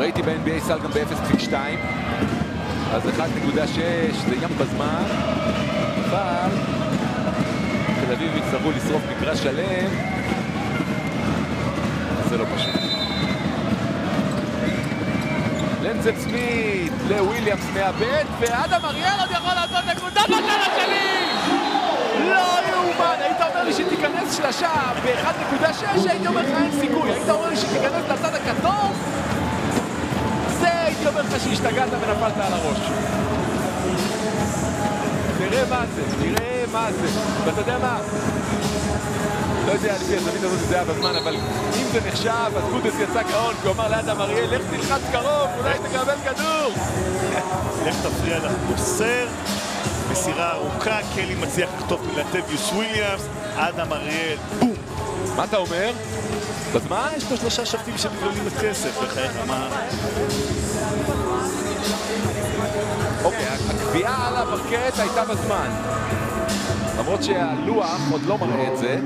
ראיתי ב-NBA סל גם ב-0.2 אז 1.6 זה ים בזמן. אבל תל אביב יצטרכו לשרוף מגרש שלם. זה לא פשוט. לנצל סמית לוויליאמס מאבד ואדם אריאל עוד יכול לעשות נקודה בצד השני! לא יאומן, היית אומר לי שתיכנס שלשה ב-1.6 הייתי אומר לך אין סיכוי. היית אומר לי שתיכנס לצד הכתוב הייתי אומר לך שהשתגעת ונפלת על הראש. תראה מה זה, תראה מה זה. ואתה יודע מה? לא יודע לפי הזווית הזאת זה היה בזמן, אבל אם זה נחשב, אז גודס יצא גאון, כי הוא אמר לאדם אריאל, לך תלחץ קרוב, אולי תקבל כדור. (laughs) לך תפריע למוסר, מסירה ארוכה, קלי מצליח לחטוף מלטביוס וויליאמס, אדם אריאל, בום. מה אתה אומר? בזמן? יש פה שלושה שופטים שמגלולים את כסף, בחייך, מה... אוקיי, הקביעה על הפרקט הייתה בזמן. למרות שהלוח עוד לא מראה את זה.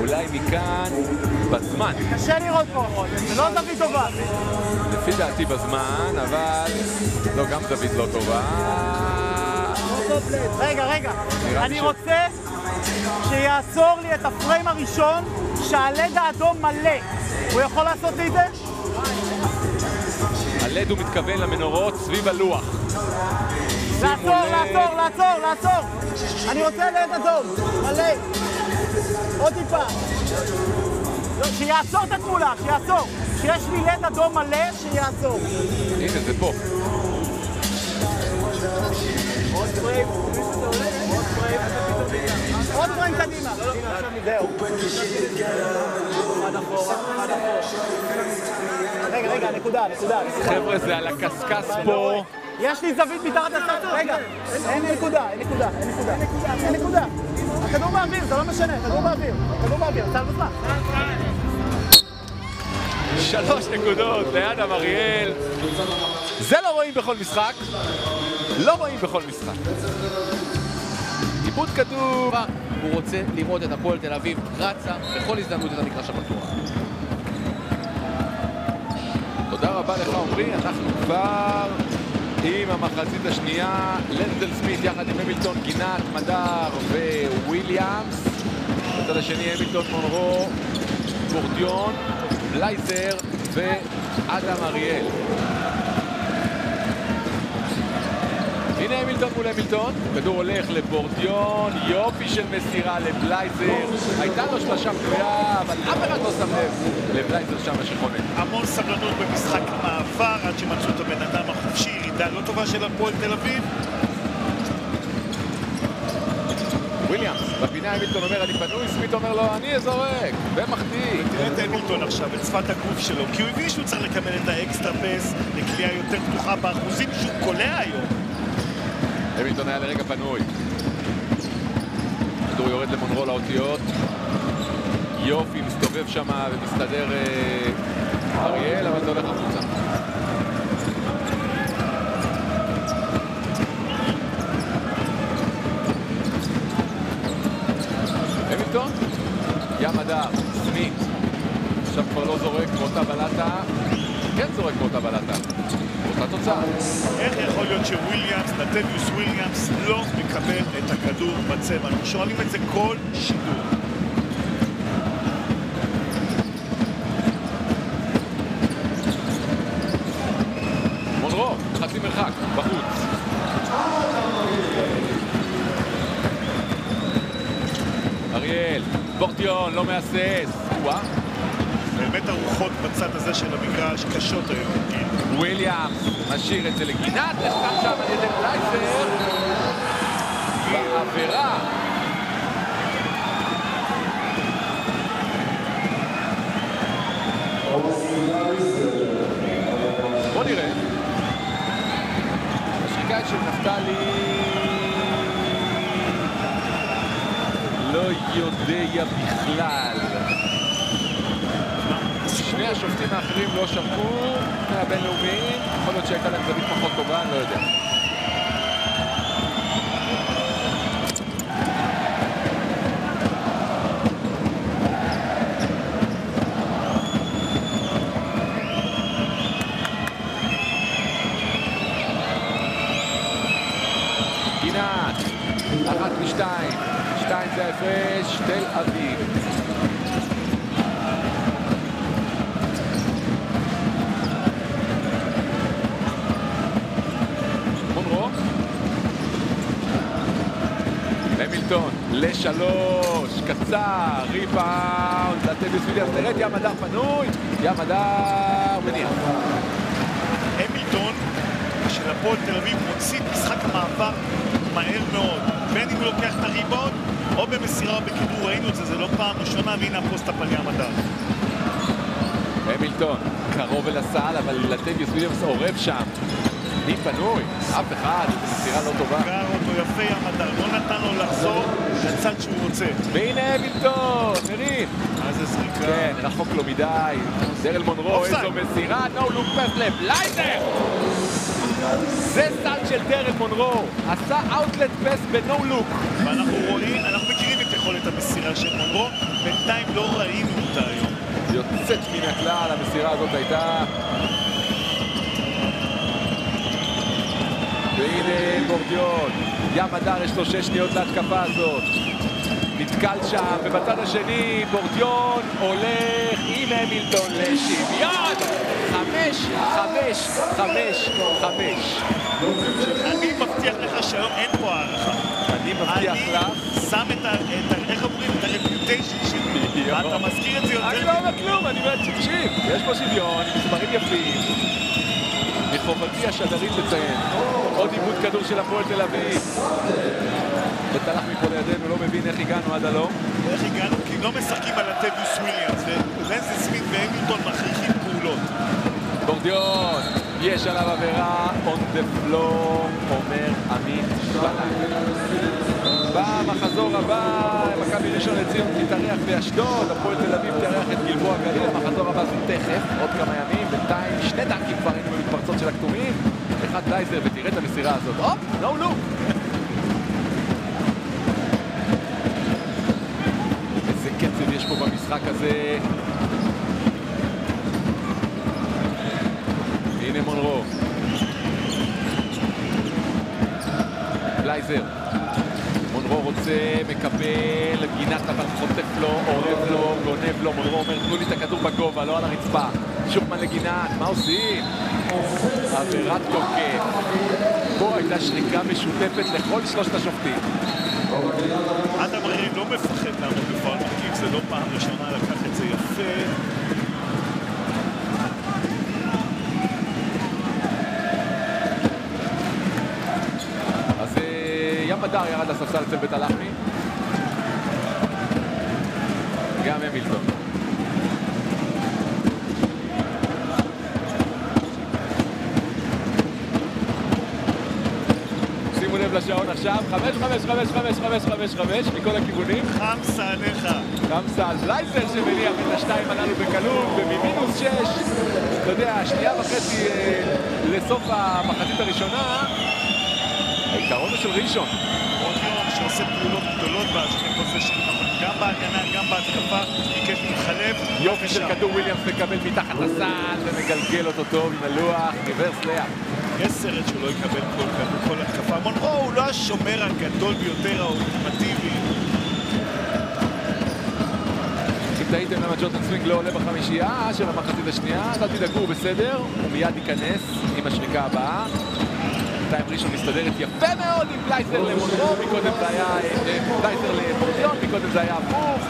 אולי מכאן בזמן. קשה לראות פה, זה לא זווית טובה. לפי דעתי בזמן, אבל... לא, גם זווית לא טובה. רגע, רגע, אני רוצה שיעצור לי את הפריים הראשון שהלד האדום מלא. הוא יכול לעשות לי את זה? הלד הוא מתכוון למנורות סביב הלוח. לעצור, לעצור, לעצור, לעצור! אני רוצה לד אדום, מלא. עוד טיפה. לא, שיעצור את התמונה, שיעצור. כשיש לי לד אדום מלא, שיעצור. הנה, זה פה. עוד פריים, עוד פריים, עוד פריים קדימה. זהו. אחד אחורה, אחד אחורה. רגע, רגע, נקודה, נקודה. חבר'ה, זה על הקשקש פה. יש לי זווית מתחת לסרט, רגע, אין נקודה, אין נקודה, אין נקודה, אין נקודה. הכדור באוויר, זה לא משנה, כדור באוויר, כדור באוויר, צל בזמן. שלוש נקודות לאדם אריאל. זה לא רואים בכל משחק. לא רואים בכל משחק. עיבוד כדור הוא רוצה לראות את הפועל תל אביב רצה בכל הזדמנות את המגרש הפתוח. תודה רבה לך עמרי, אנחנו כבר עם המחצית השנייה, לנדל סמית יחד עם המילטון, גינת, מדר וויליאמס. בצד השני המילטון, מונרו, גורדיון, בלייזר ואדם אריאל. הנה המילטון מול המילטון, כדור הולך לבורדיון, יופי של מסירה לבלייזר, הייתה לו שלושה פנויה, אבל אף אחד לא שם לב לבלייזר שם שחונן. המון סבלנות במשחק מעבר עד שמצאו את הבן אדם ירידה לא טובה של הפועל תל אביב. וויליאמס, בפינה המילטון אומר אני פנוי, סמית אומר לו אני זורק, ומחטיא. תראה את המילטון עכשיו, את שפת הגוף שלו, כי הוא הבין שהוא צריך לקבל את ה extra pass לקליעה יותר פתוחה באחוזים שהוא קולע היום. המילטון היה לרגע פנוי. הכדור יורד למונרו לאותיות. יופי, מסתובב שם ומסתדר אה, אריאל, אבל זה הולך החוצה. המילטון, ים הדר, סמית. עכשיו כבר לא זורק מאותה בלטה, כן זורק מאותה בלטה. אותה תוצאה. איך יכול להיות שוויליאמס, נטביוס וויליאמס, לא מקבל את הכדור בצבע? אנחנו שואלים את זה כל שידור. מונרו, חצי מרחק, בחוץ. אריאל, לא מהסס. וואה. באמת הרוחות בצד הזה של המגרש קשות היום. וויליאמס משאיר את זה לגינת, נחתם שם על ידי בלייזר. בעבירה. בוא נראה. השריקה היא של נפתלי לא יודע בכלל. שני השופטים האחרים לא שמעו מהבינלאומיים, יכול להיות שהייתה להם זווית פחות טובה, אני לא יודע. גינת, אחת משתיים, שתיים זה ההפרש, תל אביב. מונרו. המילטון לשלוש, קצר, וויליאמס, נרד, ים הדר פנוי, ים הדר מניח. המילטון של הפועל תל אביב מוציא את משחק המעבר מהר מאוד. בין אם הוא לוקח את הריבאונד או במסירה או בכדור, ראינו את זה, זה לא פעם ראשונה, והנה ה post-up על ים מדר. המילטון, קרוב אל הסל, אבל לטביוס וויליאמס אורב שם. מי פנוי? אף אחד, זו מסירה לא טובה. גר אותו יפה ים מדר, לא נתן לו לחזור לצד שהוא רוצה. והנה המילטון, מרים. מה זה זריקה? כן, רחוק לו מדי. דרל מונרו, איזו מסירה, נו לוק פס לבלייזר! זה סל של דרל מונרו, עשה אאוטלט פס בנו לוק. ואנחנו רואים, אנחנו מכירים את יכולת המסירה של מונרו, בינתיים לא ראינו אותה היום. יוצאת מן הכלל, המסירה הזאת הייתה... והנה בורדיון, ים הדר יש לו שש שניות להתקפה הזאת. נתקל שם, ובצד השני בורדיון הולך עם המילטון לשוויון! חמש, חמש, חמש, חמש. אני מבטיח לך שהיום אין פה הערכה. אני מבטיח לך. אני שם את ה... את ה- איך אומרים? את הרפיוטיישן שלי. אתה מזכיר את זה יותר... אני לא אומר כלום, אני אומר, תקשיב, יש פה שוויון, מספרים יפים. מחובתי השדרית לציין. עוד עיבוד כדור של הפועל תל אביב. ותלך מפה לידינו, לא מבין איך הגענו עד הלום. איך הגענו? כי לא משחקים על הטביוס וויליאמס, ולנסי סמית והמילטון מכריחים פעולות. בורדיון, יש עליו עבירה, on the floor, אומר עמית בלק. במחזור הבא, מכבי ראשון לציון תתארח באשדוד, הפועל תל אביב תארח את גלבוע גליל, המחזור הבא זה תכף, עוד כמה ימים, בינתיים שני דנקים כבר היינו במתפרצות של הכתומים, אחד בלייזר, ותראה את המסירה הזאת, הופ, נו לוק. במשחק הזה. הנה מונרו. בלייזר. מונרו רוצה, מקבל, גינת אבל חוטף לו, אורב לו, גונב לו, מונרו אומר תנו לי את הכדור בגובה, לא על הרצפה. שוחמן לגינת, מה עושים? עבירת תוקף. פה הייתה שריקה משותפת לכל שלושת השופטים. אדם הרי לא מפחד לעמוד בפועל מקיף, זה לא פעם ראשונה, לקח את זה יפה. אז אה, ים בדר ירד לספסל אצל בית הלחמי. גם המילטון. לשעון עכשיו, חמש, חמש, חמש, חמש, חמש, חמש, חמש, מכל הכיוונים. חמסה עליך. חמסה על בלייזר שמניח את השתיים הללו בקלות, וממינוס שש, אתה יודע, שנייה וחצי אה, לסוף המחצית הראשונה, היתרון הוא של ראשון. רודיון שעושה פעולות גדולות בשני פוזיישנים, אבל גם בהגנה, גם בהתקפה, ביקש להתחלף. יופי של כדור וויליאמס מקבל מתחת לסל ומגלגל אותו טוב עם הלוח, reverse layup. יש סרט שהוא לא יקבל כל כדור, כל התקפה. מונרו הוא לא השומר הגדול ביותר, האולטימטיבי. אם תהיתם למה ג'ורדן סווינג לא עולה בחמישייה של המחצית השנייה, אז אל תדאגו, הוא בסדר, הוא מיד ייכנס עם השריקה הבאה. בינתיים ראשון מסתדרת יפה מאוד עם בלייזר למונרו, מקודם זה היה אה, בלייזר לבורדיון, מקודם זה היה הפוך.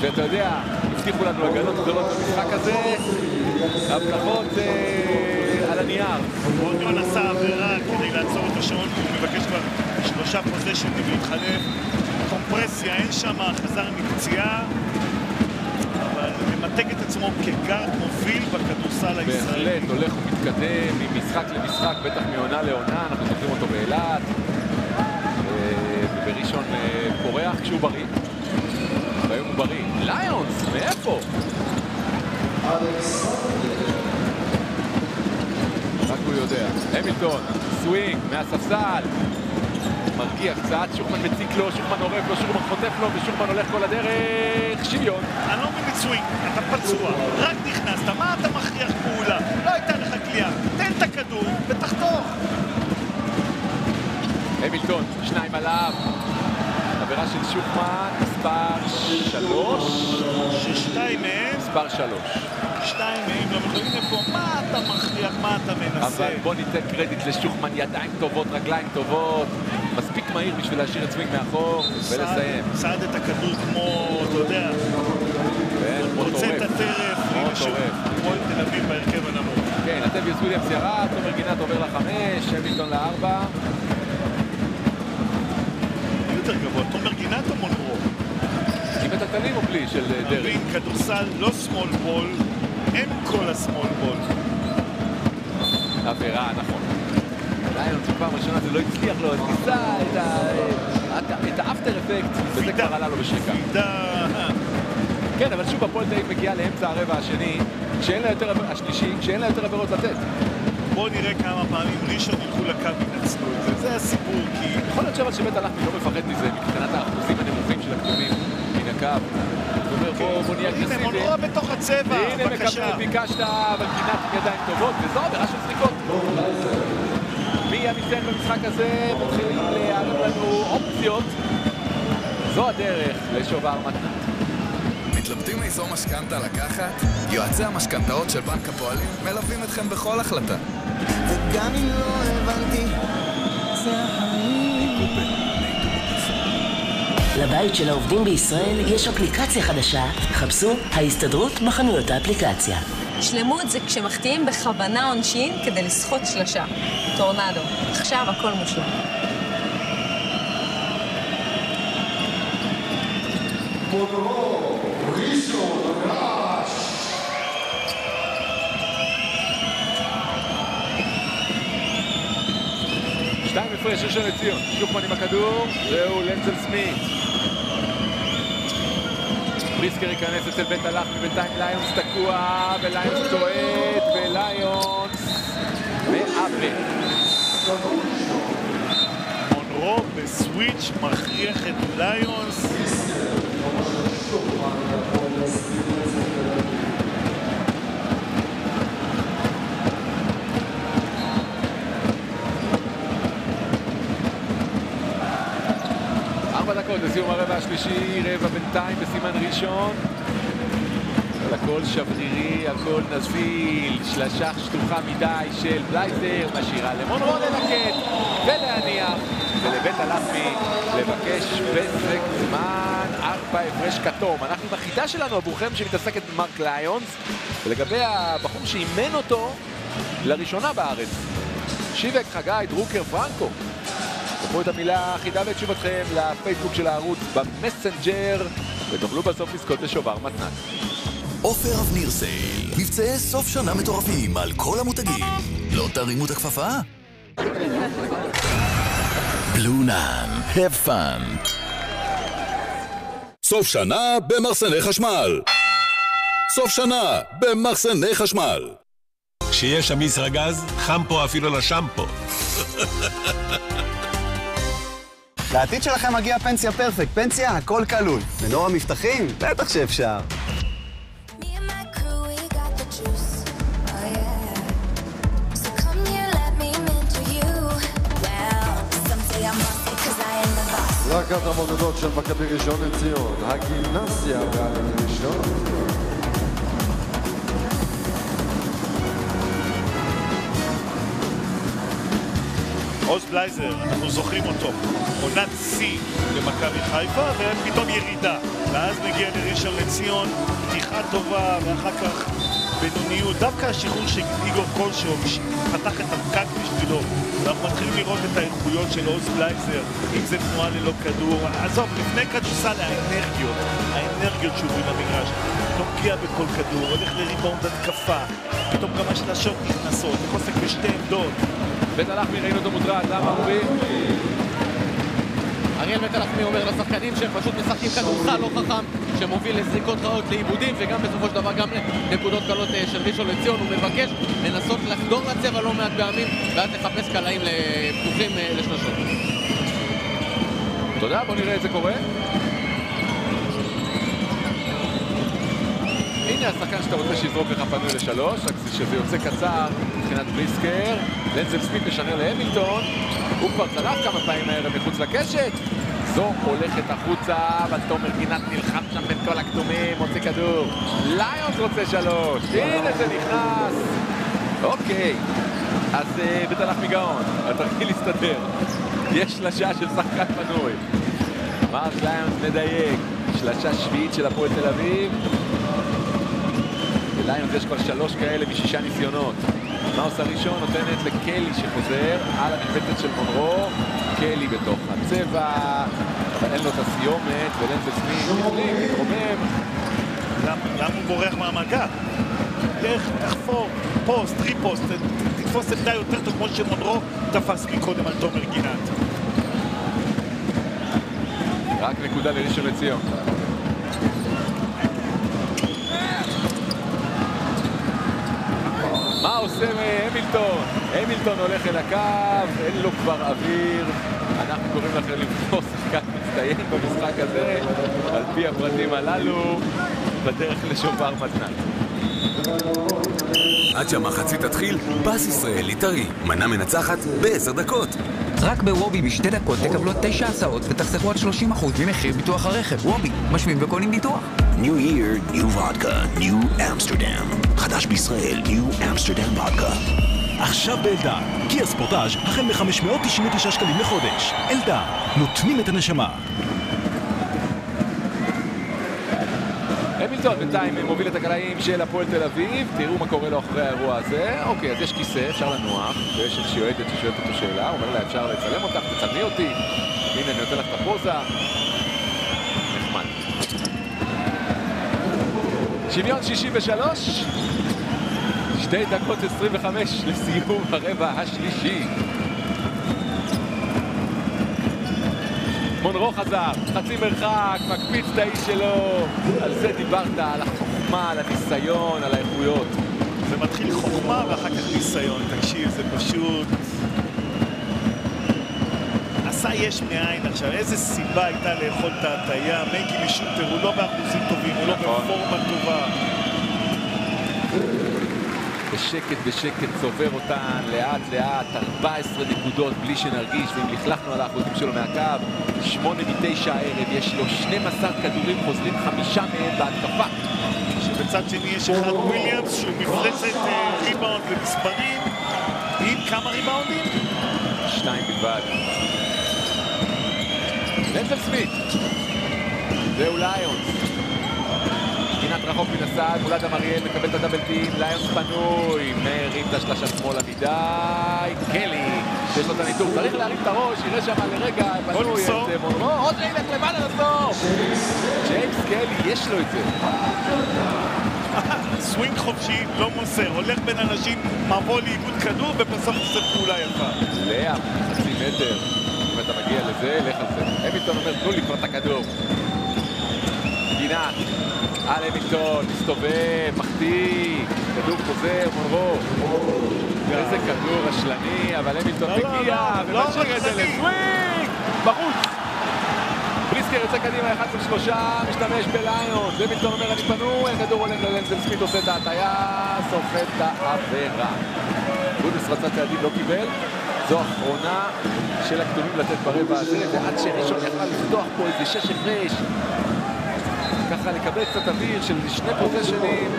ואתה יודע, הבטיחו לנו הגנות גדולות במשחק הזה, הבטחות אה, על הנייר. רודיון עשה עבירה כדי לעצור את השעון, הוא מבקש כבר שלושה פוזיישנים להתחלף. קומפרסיה, אין שם, חזר מפציעה. אבל ממתג את עצמו כגארד מוביל בכדורסל הישראלי. בהחלט, הולך ומתקדם ממשחק למשחק, בטח מעונה לעונה, אנחנו זוכרים אותו באילת. אה, ובראשון אה, פורח כשהוא בריא. והיום הוא בריא. ליונס, מאיפה? רק הוא יודע. המילטון, סווינג, מהספסל. מרגיע קצת, שוחמן מציק לו, שוחמן אורב לו, שוחמן חוטף לו, ושוחמן הולך כל הדרך. שוויון. אני לא מבין את סווינג, אתה פצוע, רק נכנסת, מה אתה מכריח פעולה? לא הייתה לך קליעה, תן את הכדור ותחתוך. המילטון, שניים עליו. עבירה של שוחמן, מספר שלוש. ששתיים מהם, מספר שלוש. שתיים מהם לא יכולים לפה, מה אתה מכריח, מה אתה מנסה? אבל בוא ניתן קרדיט לשוחמן, ידיים טובות, רגליים טובות. מספיק מהיר בשביל להשאיר את סווינג מאחור ולסיים. צד את הכדור כמו, אתה יודע, כן, רוצה את. הטרף, כמו טורף. הפועל תל אביב בהרכב הנמוך. כן, לטביוס וויליאמס ירד, תומר גינת עובר לחמש, המילטון לארבע. יותר גבוה, תומר גינת או מונרו? עם תלתלים או בלי של אה, דרעי? מבין, כדורסל לא small ball, הם כל ה small ball. עבירה, נכון. ליון בפעם ראשונה זה לא הצליח לו, אז ניסה את האפטר אפקט, וזה כבר עלה לו בשריקה. כן, אבל שוב הפועל תל אביב מגיעה לאמצע הרבע השני, כשאין לה יותר, השלישי, כשאין לה יותר עבירות לתת. בואו נראה כמה פעמים ראשון ילכו לקו ינצלו את זה, זה הסיפור, כי... יכול להיות שבית הלחמי לא מפחד מזה מבחינת האחוזים הנמוכים של הקדומים מן הקו. הוא אומר בוא נהיה הנה, אגרסיבי. מונרו בתוך הצבע, הנה בבקשה. מקבל, ביקשת, אבל גינת עם ידיים טובות, וזו עבירה של זריקות. מי המצטיין במשחק הזה? מתחילים להעלות לנו אופציות. זו הדרך לשובר מתנת. מתלבטים איזו משכנתה לקחת? יועצי המשכנתאות של בנק הפועלים מלווים אתכם בכל החלטה. וגם אם לא הבנתי, זה לבית של העובדים בישראל יש אפליקציה חדשה, חפשו ההסתדרות בחנויות האפליקציה. שלמות זה כשמחטיאים בכוונה עונשין כדי לסחוט שלושה. טורנדו. עכשיו הכל מושלם. שתיים הפרש ראשון לציון. שוחמן עם הכדור, זהו לנזל סמית. בריסקר ייכנס אצל בית הלחמי, בינתיים ליונס תקוע, וליונס צועד, וליונס מאבד. מונרו בסוויץ' מכריח את ליונס. ארבע דקות לסיום הרבע השלישי, רבע בינתיים בסימן ראשון. אבל הכל שברירי, הכל נזיל, שלשה שטוחה מדי של בלייזר, משאירה למונרו ללקט ולהניח, ולבית הלחמי לבקש פסק זמן, ארבע הפרש כתום. אנחנו עם החידה שלנו עבורכם שמתעסקת במרק ליונס, ולגבי הבחור שאימן אותו לראשונה בארץ, שיבק, חגי, דרוקר, פרנקו. תקחו את המילה החידה ואת תשובתכם לפייסבוק של הערוץ במסנג'ר, ותוכלו בסוף לזכות בשובר מתנת. עופר אבניר סייל, מבצעי סוף שנה מטורפים על כל המותגים. לא תרימו את הכפפה? בלונן, have fun. סוף שנה במחסני חשמל. סוף שנה במחסני חשמל. כשיש שם ישראגז, חם פה אפילו לשמפו. (laughs) לעתיד שלכם מגיע פנסיה פרפקט, פנסיה הכל כלול. ונור המבטחים? בטח שאפשר. רק המודדות של מכבי ראשון לציון, הגימנסיה ראשון. עוז בלייזר, אנחנו זוכרים אותו, עונת שיא למכבי חיפה, ופתאום ירידה. ואז מגיע לראשון לציון, פתיחה טובה, ואחר כך בינוניות. דווקא השחרור של איגור קולשוב פתח את הפקק בשבילו, ואנחנו מתחילים לראות את האיכויות של עוז בלייזר, אם זה תנועה ללא כדור. עזוב, לפני כדורסל האנרגיות, האנרגיות שהוא מביא למגרש. נוגע בכל כדור, הולך לריבאונד התקפה, פתאום גם השלשות נכנסות, חוסק בשתי עמדות. בית הלחמי ראינו אותו מוטרד, למה אורי? אריאל בית הלחמי אומר לשחקנים שהם פשוט משחקים כדורסל לא חכם שמוביל לזריקות רעות לעיבודים וגם בסופו של דבר גם לנקודות קלות אה, של ראשון לציון הוא מבקש לנסות לחדור לצבע לא מעט פעמים ואז לחפש קלעים פתוחים אה, לשלושות תודה, בוא נראה את זה קורה הנה השחקן שאתה רוצה שיזרוק לך פנוי לשלוש, רק שזה יוצא קצר מבחינת בליסקר. לנזל סמית משנה להמילטון, הוא כבר צלף כמה פעמים הערב מחוץ לקשת. זו הולכת החוצה, אבל תומר גינת נלחם שם בין כל הכתומים, מוצא כדור. ליונס רוצה שלוש, הנה זה נכנס. אוקיי, אז uh, בית הלך מגאון, התרגיל הסתדר. יש שלשה של שחקן פנוי. מרק ליונס מדייק, שלשה שביעית של הפועל תל אביב. ליונס יש כבר שלוש כאלה משישה ניסיונות. מה עושה ראשון? נותנת לקלי שחוזר על המשבצת של מונרו. קלי בתוך הצבע, אבל אין לו את הסיומת, ולנזל סמית החליט, התרומם. למה הוא בורח מהמגע? לך, תחפור, פוסט, ריפוסט, תתפוס עמדה יותר טוב כמו שמונרו תפס מקודם על תומר גינת. רק נקודה לראשון לציון. מה עושה המילטון? המילטון הולך אל הקו, אין לו כבר אוויר. אנחנו קוראים לכם לבחור שחקן מצטיין במשחק הזה, על פי הפרטים הללו, בדרך לשובר מתנת. עד שהמחצית תתחיל, פס ישראלי טרי, מנה מנצחת בעשר דקות. רק בוובי בשתי דקות תקבלו תשע הסעות ותחסכו עד 30% ממחיר ביטוח הרכב. וובי, משווים וקונים ביטוח. New Year, New Vodka, New Amsterdam. חדש בישראל, New Amsterdam Vodka. עכשיו באלדן, קיה ספורטאז' החל מ-599 שקלים לחודש. אלדן, נותנים את הנשמה. המילטון בינתיים מוביל את הקלעים של הפועל תל אביב, תראו מה קורה לו אחרי האירוע הזה. אוקיי, אז יש כיסא, אפשר לנוח, ויש איזושהי אוהדת ששואלת אותו שאלה, הוא אומר לה, אפשר לצלם אותך, תצלמי אותי, הנה אני נותן לך את הפוזה. נחמד. שוויון 63, שתי דקות 25 לסיום הרבע השלישי. מונרו חזר, חצי מרחק, מקפיץ את האיש שלו. על זה דיברת, על החוכמה, על הניסיון, על האיכויות. זה מתחיל חוכמה ואחר כך ניסיון. תקשיב, זה פשוט... עשה יש מאין עכשיו. איזה סיבה הייתה לאכול את ההטייה? מייגי משוטר, הוא לא באחוזים טובים, הוא לא נכון. בפורמה טובה. בשקט בשקט צובר אותן לאט לאט 14 נקודות בלי שנרגיש ואם לכלכנו על האחוזים שלו מהקו 8 מ-9 הערב יש לו 12 כדורים חוזרים חמישה מהם בהתקפה. שבצד שני יש אחד וויליאמס שהוא מפלצת אה, ריבאונד ומספרים. עם כמה ריבאונדים? שניים בלבד. לנדל סמית. זהו ליונס רחוק מן הסל, מול אדם אריאל מקבל את ה double team, ליונס פנוי, מרים את השלשה שמאלה מדי, קלי, יש לו את הניתוק, צריך להרים את הראש, יראה שם לרגע, פנוי, את אה, מונרו, עוד ילך לבד הסוף! ג'יימס קלי, יש לו את זה. (laughs) סווינג חופשי, לא מוסר, הולך בין אנשים, מבוא לאיבוד כדור ובסוף עושה פעולה יפה. layup, חצי מטר, אם אתה מגיע לזה, לך על זה. המילטון אומר, תנו לי כבר את הכדור. גינת, על המילטון, מסתובב, מחטיא, כדור חוזר, מונרו. איזה כדור רשלני, אבל המילטון לא, לא, מגיע, לא, ומשאיר את זה רשלני. לסווינג! בחוץ! בריסקר יוצא קדימה, 11 שלושה, משתמש בליון, ומילטון אומר אני פנוי, הכדור הולך ללנדל סמית, עושה את ההטייה, סופט את העבירה. גודס רצה צעדים, לא קיבל. זו אחרונה של הכתובים לתת ברבע הזה, ועד שראשון יכלה לפתוח פה איזה שש הפרש. ככה לקבל קצת אוויר של שני פוזיישנים.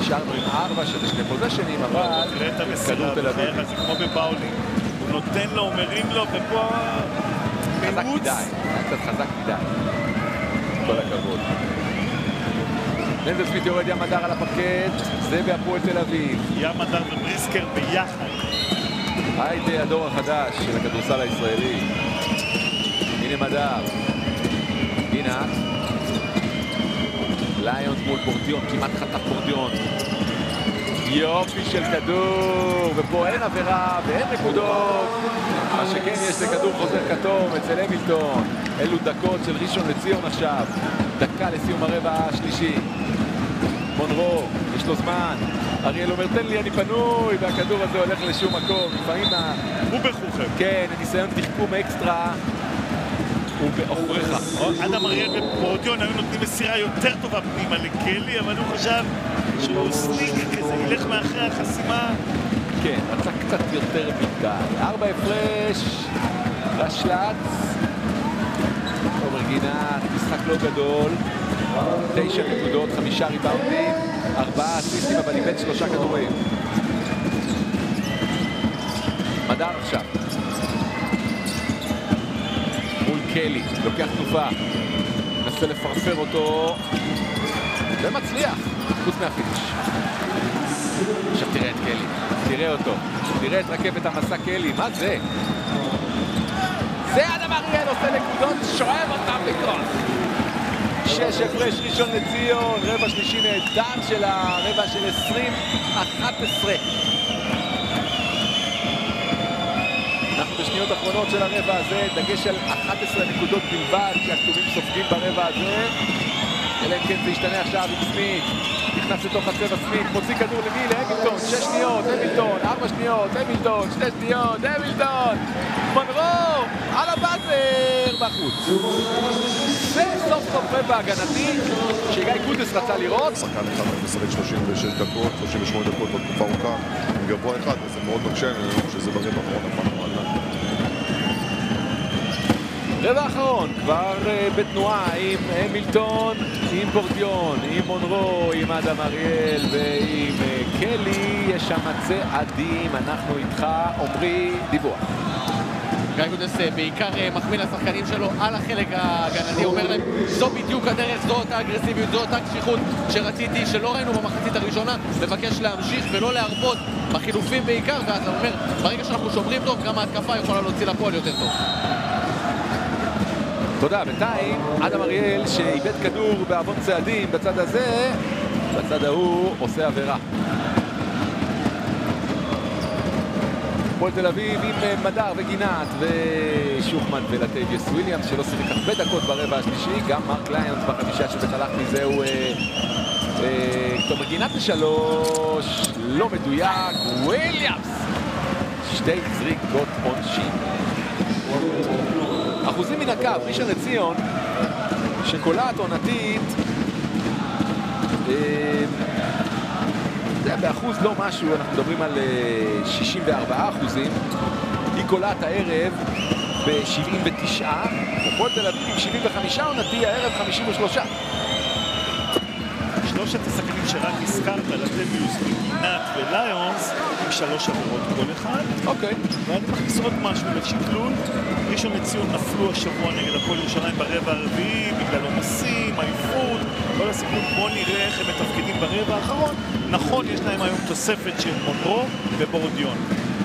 נשארנו עם ארבע של שני פוזיישנים, אבל תראה את המסירה, זה כמו בבאולינג. הוא נותן לו, אומרים לו, ופה חזק. מדי, קצת חזק מדי. כל הכבוד. לנדל סמית יורד ים הדר על הפרקט, זה בהפועל תל אביב. ים הדר ובריסקר ביחד. היידה הדור החדש של הכדורסל הישראלי. הנה מדר. גינת. ליונס מול פורטיון, כמעט חטף פורטיון. יופי של כדור, ופה אין עבירה ואין נקודות. מה שכן יש זה כדור חוזר כתום אצל המילטון. אלו דקות של ראשון לציון עכשיו. דקה לסיום הרבע השלישי. מונרו, יש לו זמן. אריאל אומר, תן לי, אני פנוי, והכדור הזה הולך לשום מקום. לפעמים ה... הוא בחוכם. כן, הניסיון תחכום אקסטרה הוא בעוכריך. אדם אריאל ופרודיון היו נותנים מסירה יותר טובה פנימה לקלי, אבל הוא חשב שהוא סניקי כזה, ילך מאחרי החסימה. כן, רצה קצת יותר מדי. ארבע הפרש, רשל"צ, עומר גינת, משחק לא גדול, תשע נקודות, חמישה ריבאונדים, ארבעה אסיסטים, אבל איבד שלושה כדורים. מדר עכשיו. קלי, לוקח תנופה, מנסה לפרפר אותו, ומצליח, חוץ מהפיניש. עכשיו תראה את קלי, תראה אותו, תראה את רכבת המסע קלי, מה זה? זה אדם אריאל עושה נקודות, שואב אותם בגול. שש הפרש ראשון לציון, רבע שלישי נהדר של הרבע של 20, 11. שניות אחרונות של הרבע הזה, דגש על 11 נקודות בלבד שהכתובים סופגים ברבע הזה. אלא אם כן זה ישתנה עכשיו עם סמית, נכנס לתוך הצבע סמית, מוציא כדור למי? להמילטון, שש שניות, המילטון, ארבע שניות, המילטון, שתי שניות, המילטון, מונרו, על הבאזר, בחוץ. זה סוף סוף רבע הגנתי שגיא קודס רצה לראות. שחקן אחד משחק 36 דקות, 38 דקות בתקופה ארוכה, גבוה אחד, וזה מאוד מקשה, אני חושב שזה ברבע האחרון הפעם. רבע אחרון, כבר אה, בתנועה עם המילטון, עם בורדיון, עם מונרו, עם אדם אריאל ועם אה, קלי. יש שם צעדים, אנחנו איתך, עמרי, דיווח. גיא גודס אה, בעיקר מחמיא לשחקנים שלו על החלק ההגנתי, אומר להם זו בדיוק הדרך, זו אותה אגרסיביות, זו אותה קשיחות שרציתי, שלא ראינו במחצית הראשונה, מבקש להמשיך ולא להרפות בחילופים בעיקר, ואז הוא אומר, ברגע שאנחנו שומרים טוב, גם ההתקפה יכולה להוציא לפועל יותר טוב. תודה, בינתיים אדם אריאל שאיבד כדור בעוון צעדים בצד הזה, בצד ההוא עושה עבירה. הפועל תל אביב עם אה, מדר וגינת ושוחמן ולטביוס וויליאמס שלא שיחק הרבה דקות ברבע השלישי, גם מרק ליונס בחמישה שבטלח מזה הוא... אה, אה, טוב, גינת לשלוש, לא מדויק, וויליאמס שתי זריקות עונשין. אחוזים מן הקו, ראשון לציון, שקולעת עונתית, אה, זה באחוז לא משהו, אנחנו מדברים על אה, 64 אחוזים. היא קולעת הערב ב-79, הפועל תל אביב עם 75 עונתי, הערב 53. שלושת השחקנים שרק הזכרת, לטביוס, גינת וליונס, עם שלוש עבירות כל אחד. אוקיי. ואני מכניס עוד משהו לשקלול. ראשון לציון נפלו השבוע נגד הפועל ירושלים ברבע הרביעי, בגלל עומסים, עייפות, כל הסיפור. בואו נראה איך הם מתפקדים ברבע האחרון. נכון, יש להם היום תוספת של מונרו ובורדיון.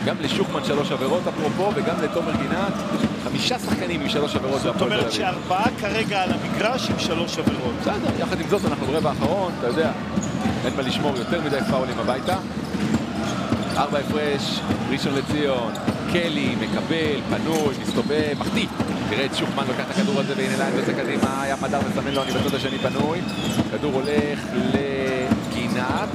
גם לשוחמן שלוש עבירות אפרופו, וגם לתומר גינת, חמישה שחקנים עם שלוש עבירות זאת אומרת. שארבעה כרגע על המגרש עם שלוש עבירות. בסדר, יחד עם זאת אנחנו ברבע האחרון, אתה יודע, אין מה לשמור יותר מדי פאולים הביתה. ארבע הפרש, ראשון לציון, קלי, מקבל, פנוי, מסתובב, מחטיא. תראה את שוחמן לוקח את הכדור הזה והנה ליונס יוצא קדימה, ים מדר מסמן לו, אני בצד השני פנוי. כדור הולך לגינת.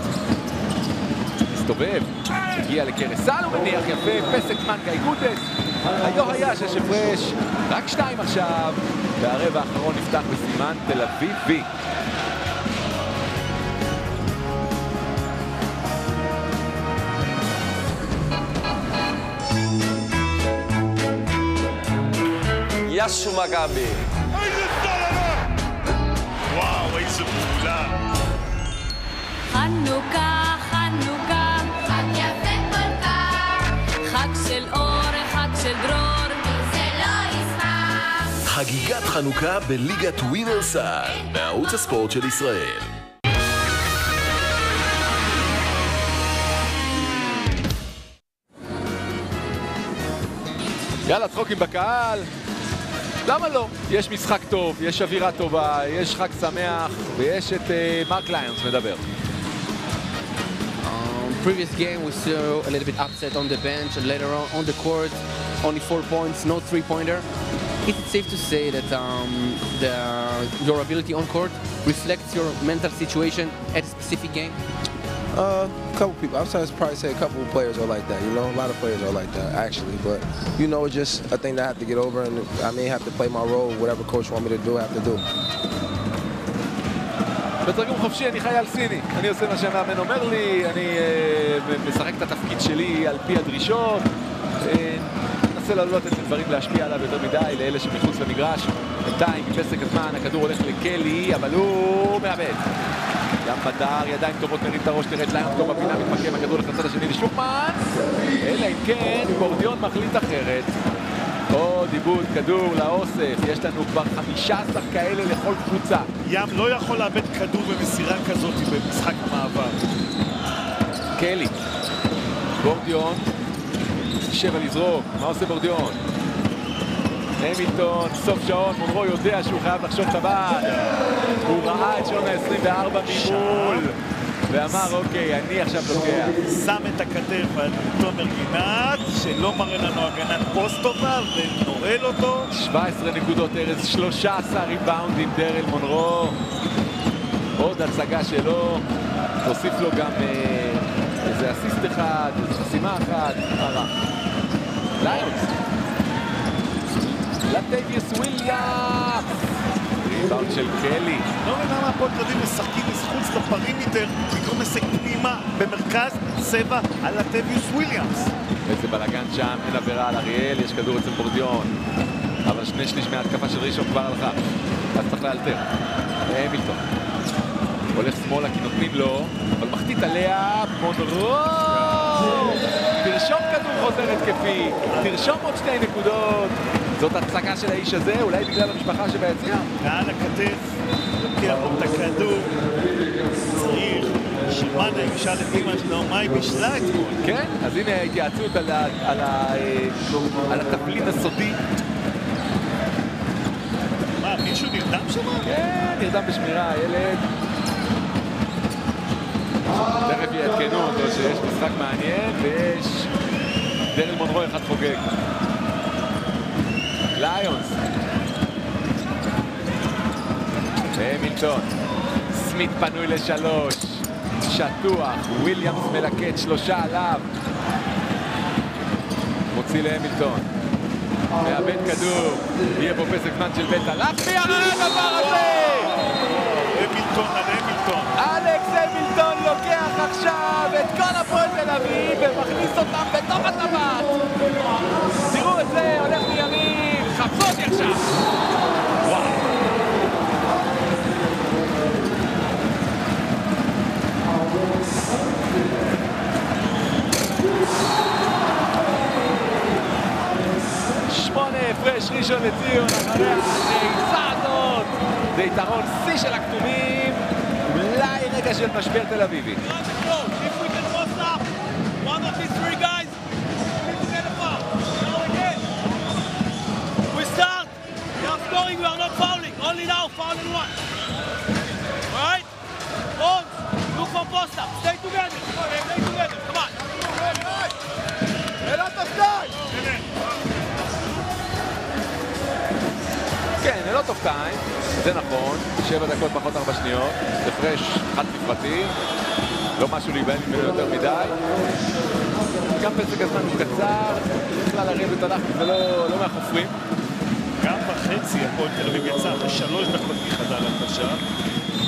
מסתובב, הגיע לקרבת סל, הוא מניח יפה, פסק גיא גודס. היו היה שש הפרש, רק שתיים עכשיו, והרבע האחרון נפתח בסימן תל אביב וי. יאשו מכבי. וואו, איזה פעולה. חנוכה, חנוכה, חג יפה כל כך, חג של אור, חג של דרור, מי זה לא? חגיגת חנוכה בליגת ווינר סל, בערוץ הספורט של ישראל. יאללה, צחוקים בקהל. למה לא? יש משחק טוב, יש אווירה טובה, יש חג שמח, ויש את אה, מרק ליונס מדבר. Um, previous game we saw a little bit upset on the bench and later on on the court only four points no three pointer is it safe to say that um, the, your ability on court reflects your mental situation at a specific game Uh, a couple people. I would probably say a couple of players are like that. You know, a lot of players are like that actually. But you know, it's just a thing that I have to get over, and I may have to play my role. Whatever coach want me to do, I have to do. בתרגום חופשי אני חייל סיני, אני עושה מה שהמאמן אומר לי, אני אה, משחק את התפקיד שלי על פי הדרישות, אה, מנסה לא לתת לדברים להשפיע עליו יותר מדי, לאלה שמחוץ למגרש. בינתיים, מפסק הזמן, הכדור הולך לקלי, אבל הוא מאבד. גם בדר, ידיים טובות, מרים את הראש, תראה את ליון טוב בפינה, מתמקם, הכדור לצד השני לשופמן, אלא אם כן, גורדיון מחליט אחרת. עוד עיבוד כדור לאוסף, יש לנו כבר 15 כאלה לכל קבוצה. ים לא יכול לאבד כדור במסירה כזאת במשחק המעבר. קלי, בורדיון, שבע לזרוק, מה עושה בורדיון? המילטון, סוף שעון, מונרו יודע שהוא חייב לחשוב טבעת. הוא ראה את שעון ה-24 ממול, ואמר, אוקיי, אני עכשיו לוקח. שם את הכתף על תומר גינת, שלא מראה לנו הגנת פוסט טובה, ונועל אותו. 17 נקודות ארז, 13 ריבאונדים דרל מונרו. עוד הצגה שלו, תוסיף לו גם אה, איזה אסיסט אחד, איזה חסימה אחת, מה רע. ליונס. לטביוס וויליאמס. ריבאונד של קלי. לא מבין למה הפועל תל אביב משחקים מחוץ ל perimeter, במקום לשחק פנימה במרכז צבע אל טייביוס וויליאמס. איזה בלאגן שם, אין עבירה על אריאל, יש כדור אצל בורדיון. אבל שני שליש מההתקפה של ראשון כבר הלכה. אז צריך לאלתר. המילטון. הולך שמאלה כי נותנים לו, אבל מחטיא עליה, מונרו! תרשום כדור חוזר התקפי, תרשום עוד שתי נקודות. זאת הצגה של האיש הזה, אולי בגלל המשפחה שביציע? מעל הכתף, לוקח לו את הכדור, צריך שמאנה ישאל את אמא שלו מה היא בישלה אתמול. כן, אז הנה ההתייעצות על, ה, על, ה, על התבלין הסודי. מה, מישהו נרדם שם? כן, נרדם בשמירה, הילד. תכף יעדכנו אותו שיש משחק מעניין ויש דרל מונרו אחד חוגג. ליונס. המילטון. סמית פנוי לשלוש. שטוח. וויליאמס מלקט שלושה עליו. מוציא להמילטון. מאבד כדור, יהיה פה פסק זמן של בית הלחמי, על הדבר הזה! המילטון על המילטון. אלכס המילטון לוקח עכשיו את כל הפועל תל אביב ומכניס אותם בתוך הטבעת! תראו את זה, הולך מימין, אותי עכשיו! וואו! שמונה הפרש ראשון לציון אחרי הנעיצה הזאת זה יתרון שיא של הכתומים אולי רגע של משבר תל אביבי We are not fouling. Only now fouling one. All right. On. Look for post up. Stay together. Stay together. Come on. כן, ללא טוב טיים, זה נכון, שבע דקות פחות ארבע שניות, הפרש חד ספרתי, לא משהו להיבהל ממנו יותר מדי. גם פסק הזמן הוא קצר, בכלל לרדת הלחץ זה לא, לא מהחופרים. גם בחצי הפועל תל אביב יצא אחרי שלוש דקות מחדר הלבשה.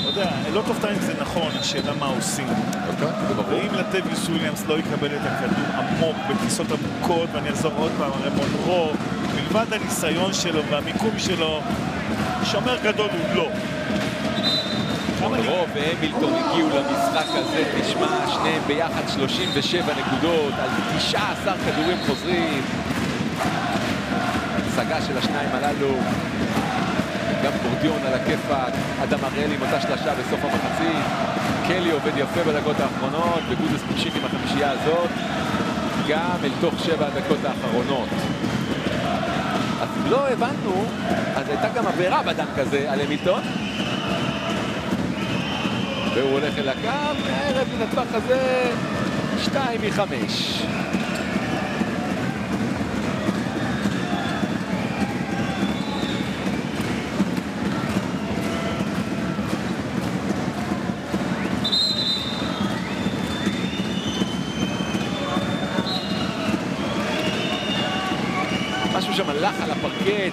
אתה יודע, לא טוב טיים זה נכון, השאלה מה עושים. ואם לטביוס וויליאמס לא יקבל את הכדור עמוק בכיסות עמוקות, ואני אחזור עוד פעם, הרי מונרו, מלבד הניסיון שלו והמיקום שלו, שומר גדול הוא לא. רוב והמילטון הגיעו למשחק הזה, תשמע, שניהם ביחד 37 נקודות, על 19 כדורים חוזרים. ההחרגה של השניים הללו. גם בורדיון על הכיפאק, אדם הראל עם אותה שלשה בסוף המחצית. קלי עובד יפה בדקות האחרונות, וגודס מושיק עם החמישייה הזאת. גם אל תוך שבע הדקות האחרונות. אז לא הבנו, אז הייתה גם עבירה בדם כזה על המילטון. והוא הולך אל הקו, הערב הטווח הזה שתיים מחמש.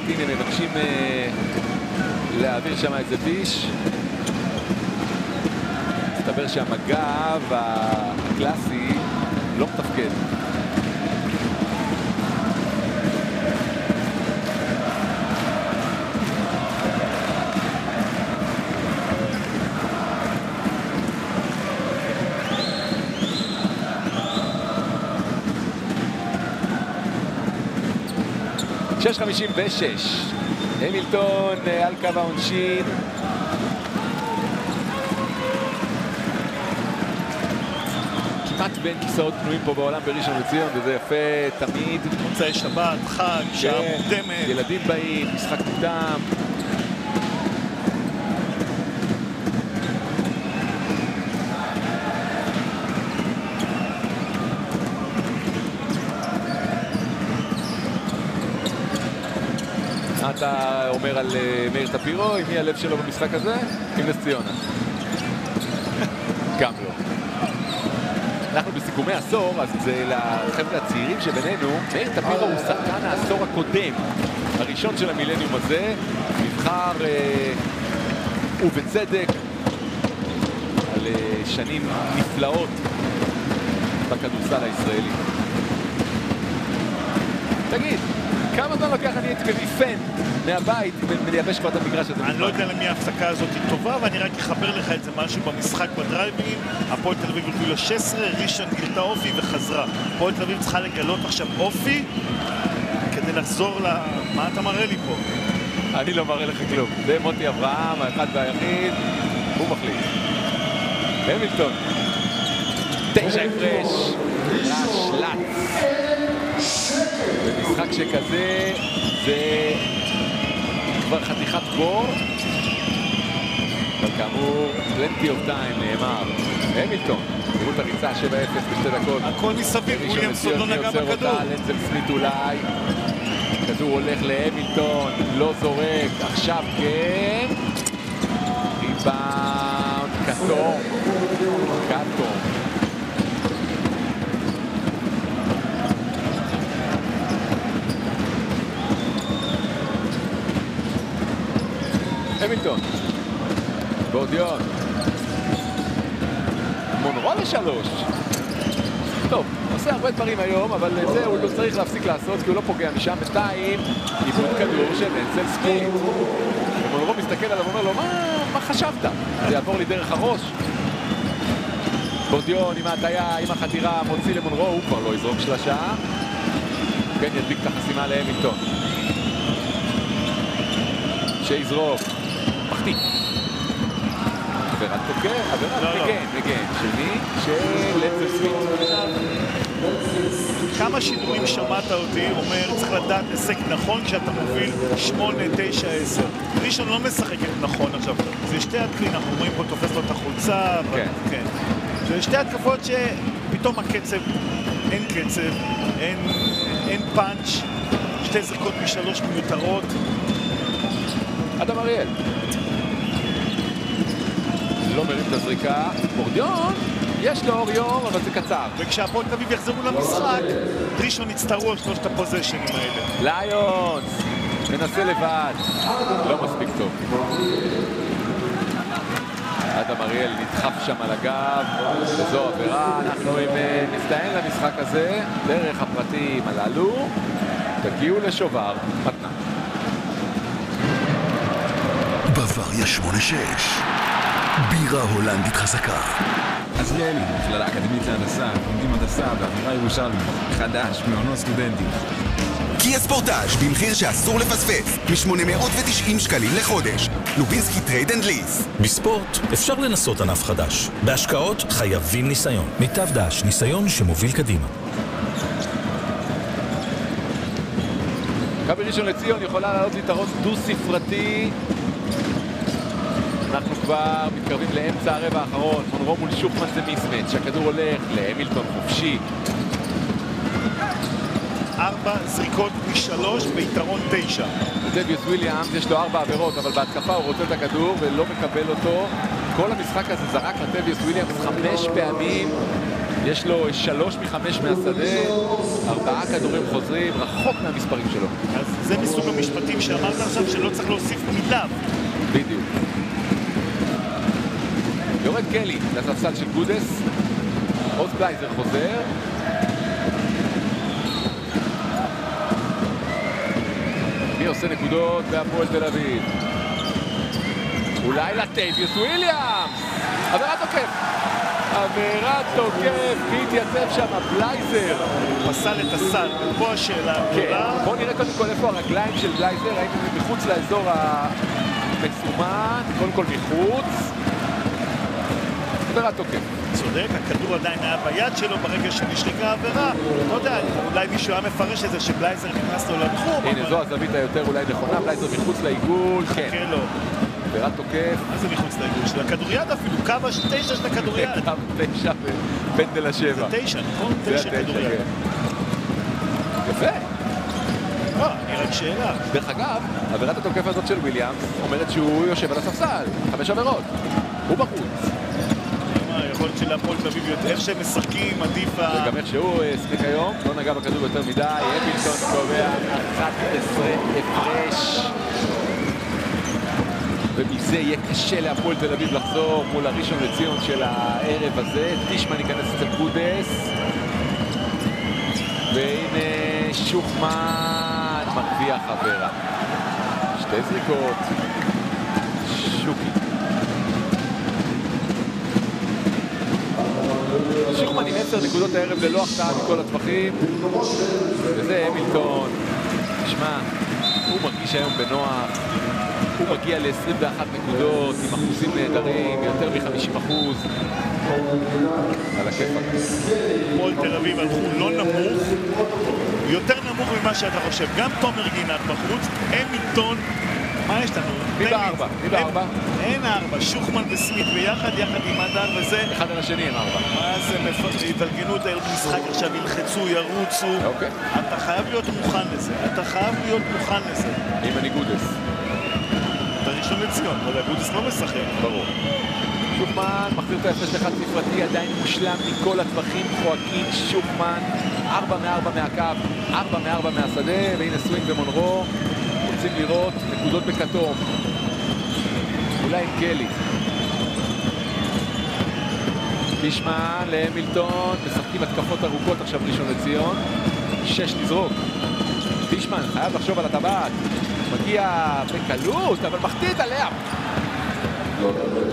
הנה מבקשים אה, להעביר שם איזה ביש. מסתבר שהמגב הקלאסי לא מתפקד. שש חמישים ושש. המילטון אה, על קו העונשין. כמעט בין כיסאות פנויים פה בעולם בראשון לציון, וזה יפה תמיד. מוצאי שבת, חג, שעה כן, מוקדמת. ילדים באים, משחק מוקדם. אתה אומר על אה, מאיר טפירו? עם מי הלב שלו במשחק הזה? עם נס ציונה. גם לא. אנחנו בסיכומי עשור, אז זה לחבר'ה הצעירים שבינינו, מאיר טפירו הוא שחקן העשור הקודם, הראשון של המילניום הזה, נבחר, אה, ובצדק, על אה, שנים נפלאות בכדורסל הישראלי. תגיד, כמה זמן לוקח אני הייתי מביא פן מהבית ולייבש כבר את המגרש הזה? אני לא יודע למי ההפסקה הזאת היא טובה, ואני רק אחבר לך את זה משהו במשחק בדרייבים. הפועל תל אביב הובילה 16, ראשון גילתה אופי וחזרה. הפועל תל אביב צריכה לגלות עכשיו אופי כדי לחזור ל... מה אתה מראה לי פה? אני לא מראה לך כלום. זה מוטי אברהם, האחד והיחיד, הוא מחליט. המילטון. תשע הפרש, לשלט. במשחק שכזה זה כבר חתיכת בור. אבל כאמור, פלנטי אוף טיים נאמר. המילטון, תראו את הריצה 7-0 בשתי דקות. הכל מסביב, וויליאמסון לא נגע בכדור. לנזל סמית אולי. כדור הולך להמילטון, לא זורק, עכשיו כן. ריבאונד, כתום. כתום. המילטון. גורדיון. מונרו לשלוש. טוב, עושה הרבה דברים היום, אבל את זה הוא לא צריך להפסיק לעשות כי הוא לא פוגע משם. בינתיים, איבוד כדור של אנסל סמית. ומונרו מסתכל עליו ואומר לו, מה, מה חשבת? זה יעבור לי דרך הראש? גורדיון עם ההטייה, עם החתירה, מוציא למונרו, הוא כבר לא יזרוק שלושה. כן ידביק את החסימה להמילטון. שיזרוק, מחטיא. עבירת תוקף, עבירת לא, לא. מגן, מגן. של מי? של אצל סמית. כמה שידורים שמעת אותי אומר, צריך לדעת לשחק נכון כשאתה מוביל 8, 9, 10. ראשון לא משחקת נכון עכשיו. זה שתי התקפים, אנחנו רואים פה תופס לו את החולצה. כן. כן. זה שתי התקפות שפתאום הקצב, אין קצב, אין, אין פאנץ', שתי זריקות משלוש מיותרות. אדם אריאל. לא מרים את הזריקה. גורדיון, יש לו אור יום, אבל זה קצר. וכשהפועל תל אביב יחזרו למשחק, ראשון יצטרכו על שלושת הפוזיישנים האלה. ליונס, מנסה לבד, לא מספיק טוב. אדם אריאל נדחף שם על הגב, וזו עבירה. אנחנו עם אה, למשחק הזה, דרך הפרטים הללו. תגיעו לשובר, מתנה. בוואריה 8-6 בירה הולנדית חזקה עזריאלי, מכללה אקדמית להנדסה, לומדים הנדסה באווירה ירושלמית, חדש, מעונות סטודנטים. קיה ספורטאז' במחיר שאסור לפספס, מ-890 שקלים לחודש. לובינסקי trade and lease. בספורט אפשר לנסות ענף חדש. בהשקעות חייבים ניסיון. מיטב דש, ניסיון שמוביל קדימה. מכבי ראשון לציון יכולה לעלות ליתרון דו-ספרתי. אנחנו כבר מתקרבים לאמצע הרבע האחרון. מונרו מול שוחמן זה מיסמץ', הכדור הולך להמילטון חופשי. ארבע זריקות משלוש ביתרון תשע. דביוס וויליאמס יש לו ארבע עבירות, אבל בהתקפה הוא רוצה את הכדור ולא מקבל אותו. כל המשחק הזה זרק לטביוס וויליאמס חמש פעמים. יש לו שלוש מחמש מהשדה, ארבעה כדורים חוזרים, רחוק מהמספרים שלו. אז זה מסוג המשפטים שאמרת עכשיו שלא צריך להוסיף מילה. בדיוק. יורד קלי לספסל של גודס, עוז בלייזר חוזר. מי עושה נקודות בהפועל תל אביב? אולי לטייביוס וויליאמס! עבירת תוקף! עבירת תוקף, מי התייצב שם? בלייזר. פסל את הסל, ופה השאלה כן, הגדולה. בואו נראה קודם כל איפה הרגליים של בלייזר, האם זה מחוץ לאזור המסומן, קודם כל מחוץ. עבירת תוקף. צודק, הכדור עדיין היה ביד שלו ברגע שנשריקה העבירה. לא יודע, אולי מישהו היה מפרש את זה שבלייזר נכנס לו לתחום. הנה, אבל- זו הזווית היותר אולי נכונה, בלייזר מחוץ לעיגול, כן. לא. עבירת תוקף. מה זה מחוץ לעיגול? של הכדוריד אפילו, קו התשע של הכדוריד. (laughs) קו תשע ופנדל השבע. זה תשע, נכון? תשע כדוריד. כן. יפה. לא, אני רק שאלה. דרך אגב, עבירת התוקף הזאת של וויליאמס אומרת שהוא יושב על הספסל, חמש עבירות. הוא בחוץ. להיות שלהפועל תל אביב, איך שהם משחקים, עדיף ה... וגם איך שהוא אה, שיחק היום, לא נגע בכדור יותר מדי, המילטון קובע 11 הפרש. ומזה יהיה קשה להפועל תל אביב לחזור מול הראשון לציון של הערב הזה. טישמן ייכנס אצל גודס. והנה שוחמן מרוויח עבירה. שתי זריקות. שוקי. 10 נקודות הערב ללא החטאה מכל הטווחים. וזה המילטון. שמע, הוא מרגיש היום בנוח. הוא מגיע ל-21 נקודות עם אחוזים נהדרים, יותר מ-50 אחוז. על הכיפאק. הפועל תל אביב הלכו לא נמוך, יותר נמוך ממה שאתה חושב. גם תומר גינת בחוץ, המילטון, מה יש לנו? מי. בארבע? מי בארבע? אין ארבע, שוחמן וסמית ביחד, יחד עם אדר וזה. אחד על השני עם ארבע. מה זה מפ- התארגנו את המשחק עכשיו, ילחצו, ירוצו. אוקיי. אתה חייב להיות מוכן לזה, אתה חייב להיות מוכן לזה. אם אני גודס. אתה ראשון לציון, אבל גודס לא משחק. ברור. שוחמן מחזיר את ההפרש לחד ספרתי, עדיין מושלם מכל הטווחים, חואקין שוחמן, 4 מ-4 מהקו, 4 מ-4 מהשדה, והנה סווינג ומונרו, רוצים לראות נקודות בכתום. אולי עם קלי. פישמן להמילטון, משחקים התקפות ארוכות עכשיו ראשון לציון. שש לזרוק. פישמן חייב לחשוב על הטבעת. מגיע בקלות, אבל מחטיא הלאפ.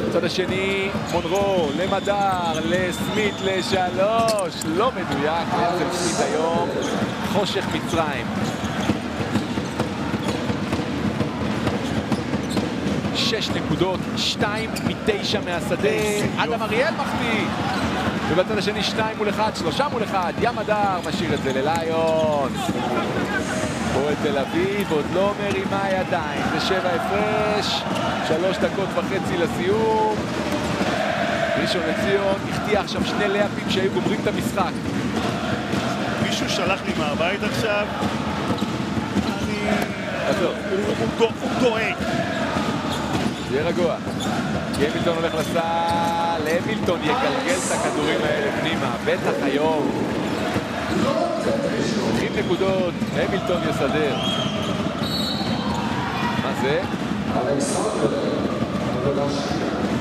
בצד השני, מונרו למדר, לסמית לשלוש. לא מדויק, אצל סמית היום. חושך מצרים. שש נקודות, שתיים מתשע מהשדה. אדם אריאל מחטיא. ובצד השני שתיים מול אחד, שלושה מול אחד. ים הדר משאיר את זה לליון. פועל תל אביב עוד לא מרימה ידיים. זה שבע הפרש, שלוש דקות וחצי לסיום. ראשון לציון החטיא עכשיו שני לאפים שהיו גומרים את המשחק. מישהו שלח לי מהבית עכשיו, אני... הוא דואג. תהיה רגוע. המילטון הולך לסל, המילטון יגלגל את הכדורים האלה פנימה, בטח היום. צריכים נקודות, המילטון יסדר. מה זה?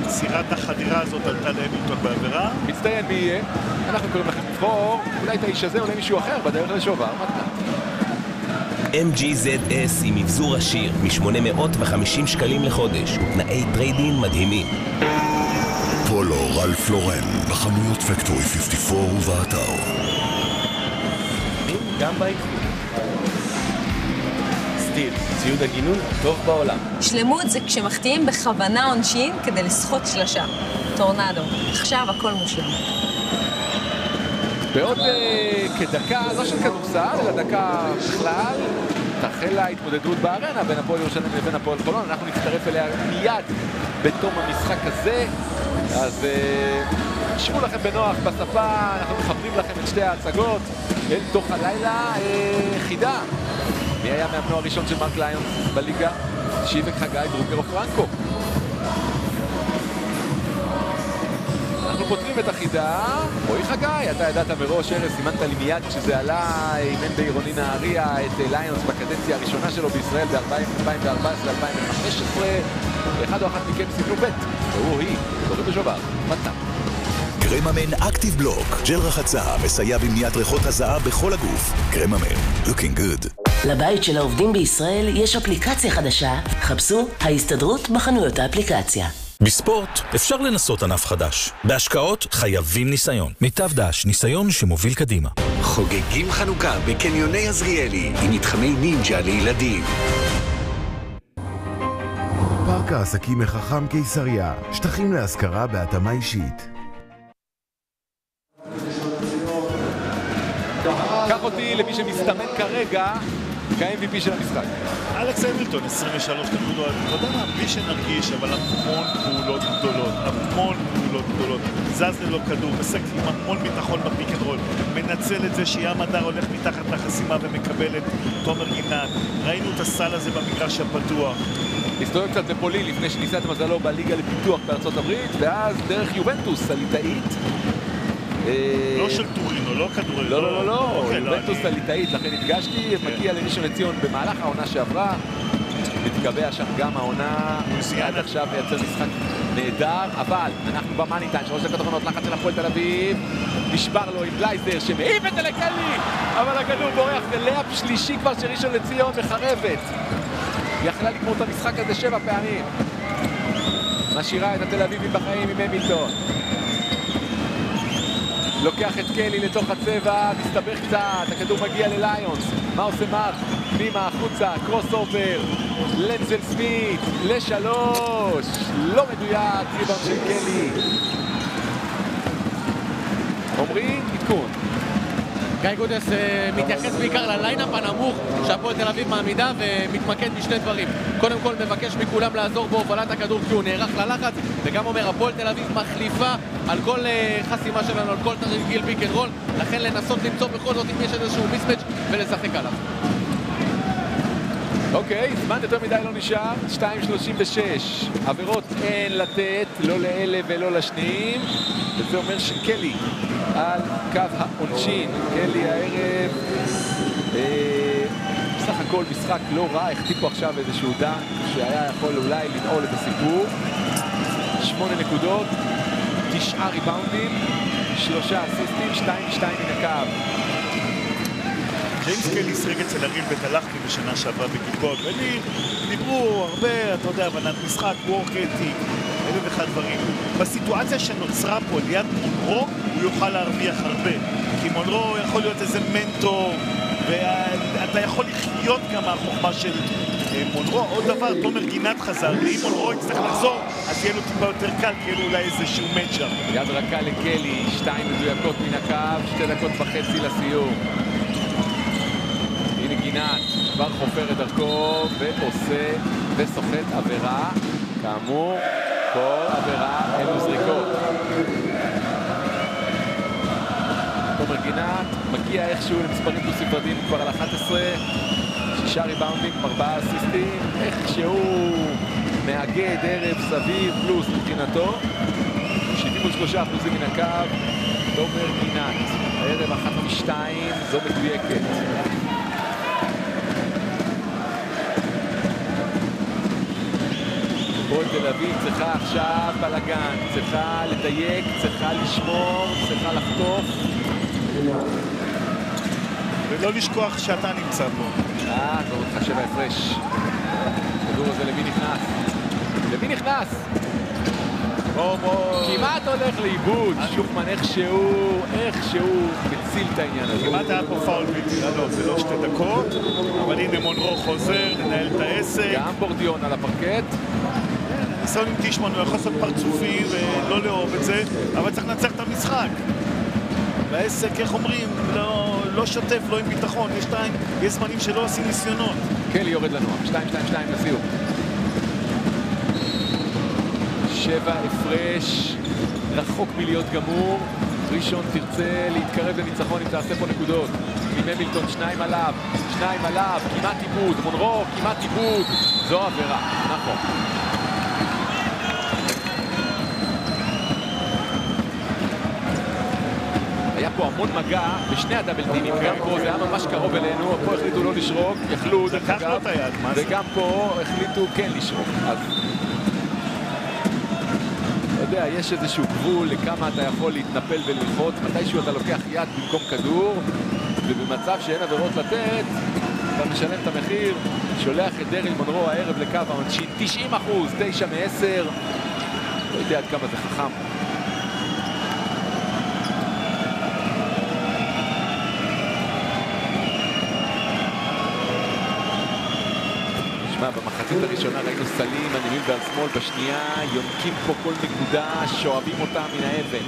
סירת החדירה הזאת עלתה להמילטון בעבירה. מצטיין מי יהיה? אנחנו קוראים לכם לבחור, אולי את האיש הזה, אולי מישהו אחר בדרך לשובר. MG ZS עם אבזור עשיר מ-850 שקלים לחודש ותנאי trade-in מדהימים. פולו רלף לורן, בחנויות פקטורי 54 ובאתר. גם באיכות. סטיל, ציוד הגינון הטוב בעולם. שלמות זה כשמחטיאים בכוונה עונשין כדי לסחוט שלשה. טורנדו. עכשיו הכל מושלם. בעוד אה, כדקה, לא של כדורסל, אלא דקה בכלל, תחל ההתמודדות בארנה בין הפועל ירושלים לבין הפועל חולון. אנחנו נצטרף אליה מיד בתום המשחק הזה. אז אה, שבו לכם בנוח בספה, אנחנו מכבדים לכם את שתי ההצגות אל תוך הלילה אה, חידה. מי היה מאמנו הראשון של מרק ליון בליגה? שיבק חגי, דרוקר או פרנקו. פותרים את החידה. רועי חגי, אתה ידעת מראש, ארז, סימנת לי מיד כשזה עלה, אימן בעירוני נהריה את אה, ליונס בקדנציה הראשונה שלו בישראל ב-2014-2015. אחד או אחת מכם סיפרו ב', והוא היא, קוראים בשובר, מתן. קרממן אקטיב בלוק, ג'ל רחצה, מסייע במניעת ריחות הזעה בכל הגוף. קרממן, looking good. לבית של העובדים בישראל יש אפליקציה חדשה, חפשו ההסתדרות בחנויות האפליקציה. בספורט אפשר לנסות ענף חדש. בהשקעות חייבים ניסיון. מיטב דש, ניסיון שמוביל קדימה. חוגגים חנוכה בקניוני עזריאלי עם מתחמי נינג'ה לילדים. פארק העסקים החכם קיסריה, שטחים להשכרה בהתאמה אישית. קח אותי למי שמסתמן כרגע כ-MVP של המשחק. אלכס המילטון, 23 נקודות. אתה יודע מה, בלי שנרגיש, אבל המון פעולות גדולות, המון פעולות גדולות. זז ללא כדור, משחק עם המון ביטחון ב pick and roll. מנצל את זה שים מדר הולך מתחת לחסימה ומקבל את תומר גינת. ראינו את הסל הזה במגרש הפתוח. הסתובב קצת בפולין לפני שניסה את מזלו בליגה לפיתוח בארצות הברית, ואז דרך יובנטוס הליטאית. אה, לא של טורינו, לא כדורגל. לא, לא, לא, לא, אוקיי, לא, יובנטוס הליטאית, לכן הדגשתי, מגיע לראשון לציון במהלך העונה שעברה, מתקבע שם גם העונה, עד עכשיו מייצר משחק נהדר, אבל אנחנו במאני טיים, שלוש דקות אחרונות, לחץ של הפועל תל אביב, נשבר לו עם בלייזר שמעיף את זה לקלי, אבל הכדור בורח, ולאפ שלישי כבר של ראשון לציון מחרבת. היא יכלה לגמור את המשחק הזה שבע פעמים. משאירה את התל אביבים בחיים עם המילטון. לוקח את קלי לתוך הצבע, מסתבך קצת, הכדור מגיע לליונס. מה עושה מרק? פנימה, החוצה, crossover, לנזל סמית, לשלוש. לא מדויק, ריבאונד של קלי. עמרי, עדכון. גיא גודס אה, מתייחס בעיקר ל lineup הנמוך שהפועל תל אביב מעמידה ומתמקד בשני דברים. קודם כל מבקש מכולם לעזור בהובלת הכדור כי הוא נערך ללחץ וגם אומר הפועל תל אביב מחליפה על כל אה, חסימה שלנו, על כל תרגיל pick and roll לכן לנסות למצוא בכל זאת אם יש איזשהו מיסמץ' ולשחק עליו. אוקיי, זמן יותר מדי לא נשאר, 2.36. עבירות אין לתת, לא לאלה ולא לשניים, וזה אומר שקלי על קו העונשין. קלי הערב, אה, בסך הכל משחק לא רע, החטיא פה עכשיו איזשהו דן שהיה יכול אולי לנעול את הסיפור. שמונה נקודות, תשעה ריבאונדים, שלושה אסיסטים, שתיים שתיים מן הקו. ג'יימס קלי שיחק אצל אריאל בית הלכתי בשנה שעברה בגלבוע, ולי דיברו הרבה, אתה יודע, הבנת משחק, וורק אתיק, אלף ואחד דברים. בסיטואציה שנוצרה פה ליד מונרו, הוא יוכל להרוויח הרבה. כי מונרו יכול להיות איזה מנטור, ואתה יכול לחיות גם מהחוכמה של אה, מונרו. עוד דבר, תומר גינת חזר, ואם מונרו יצטרך לחזור, אז יהיה לו טיפה יותר קל, כי יהיה לו אולי איזשהו מצ'אפ. יד רכה לקלי, שתיים מדויקות מן הקו, שתי דקות וחצי לסיום. הנה גינת, כבר חופר את דרכו ועושה וסוחט עבירה. כאמור, כל עבירה אלו זריקות. תומר גינת מגיע איכשהו למספרים דו-ספרתיים כבר על 11, שישה ריבאונדים, ארבעה אסיסטים, איכשהו מאגד ערב סביב פלוס מבחינתו. 73 אחוזים מן הקו, תומר גינת, הערב אחת משתיים, זו מדויקת. תל אביב צריכה עכשיו בלאגן, צריכה לדייק, צריכה לשמור, צריכה לחטוף. ולא לשכוח שאתה נמצא פה. אה, כבר אותך שבע הפרש. הכדור הזה למי נכנס? למי נכנס? בוא. כמעט הולך לאיבוד, שופמן איכשהו, איכשהו מציל את העניין הזה. כמעט היה פה פאול לא, זה לא שתי דקות, אבל הנה מונרו חוזר, לנהל את העסק. גם בורדיון על הפרקט. ניסיון עם טישמן, הוא יכול לעשות פרצופי ולא לאהוב את זה, אבל צריך לנצח את המשחק. והעסק, איך אומרים, לא, לא שוטף, לא עם ביטחון, יש, טיים, יש זמנים שלא עושים ניסיונות. קלי יורד לנוח, 2-2-2 לסיום. שבע הפרש, רחוק מלהיות גמור. ראשון תרצה להתקרב לניצחון אם תעשה פה נקודות. עם המילטון, שניים עליו, שניים עליו, כמעט עיבוד, מונרו, כמעט עיבוד. זו עבירה, נכון. המון מגע בשני הדאבל טימים, גם פה זה היה ממש קרוב אלינו, פה החליטו לא לשרוק, יכלו דרך אגב? וגם פה החליטו כן לשרוק. אז אתה יודע, יש איזשהו גבול לכמה אתה יכול להתנפל וללחוץ, מתישהו אתה לוקח יד במקום כדור, ובמצב שאין עבירות לתת, אתה משלם את המחיר, שולח את דריל מונרו הערב לקו העונשין, 90 אחוז, 9 מ-10, לא יודע עד כמה זה חכם. תשמע, במחצית הראשונה ראינו סלים, על ימין ועל שמאל, בשנייה יונקים פה כל נקודה, שואבים אותה מן האבן.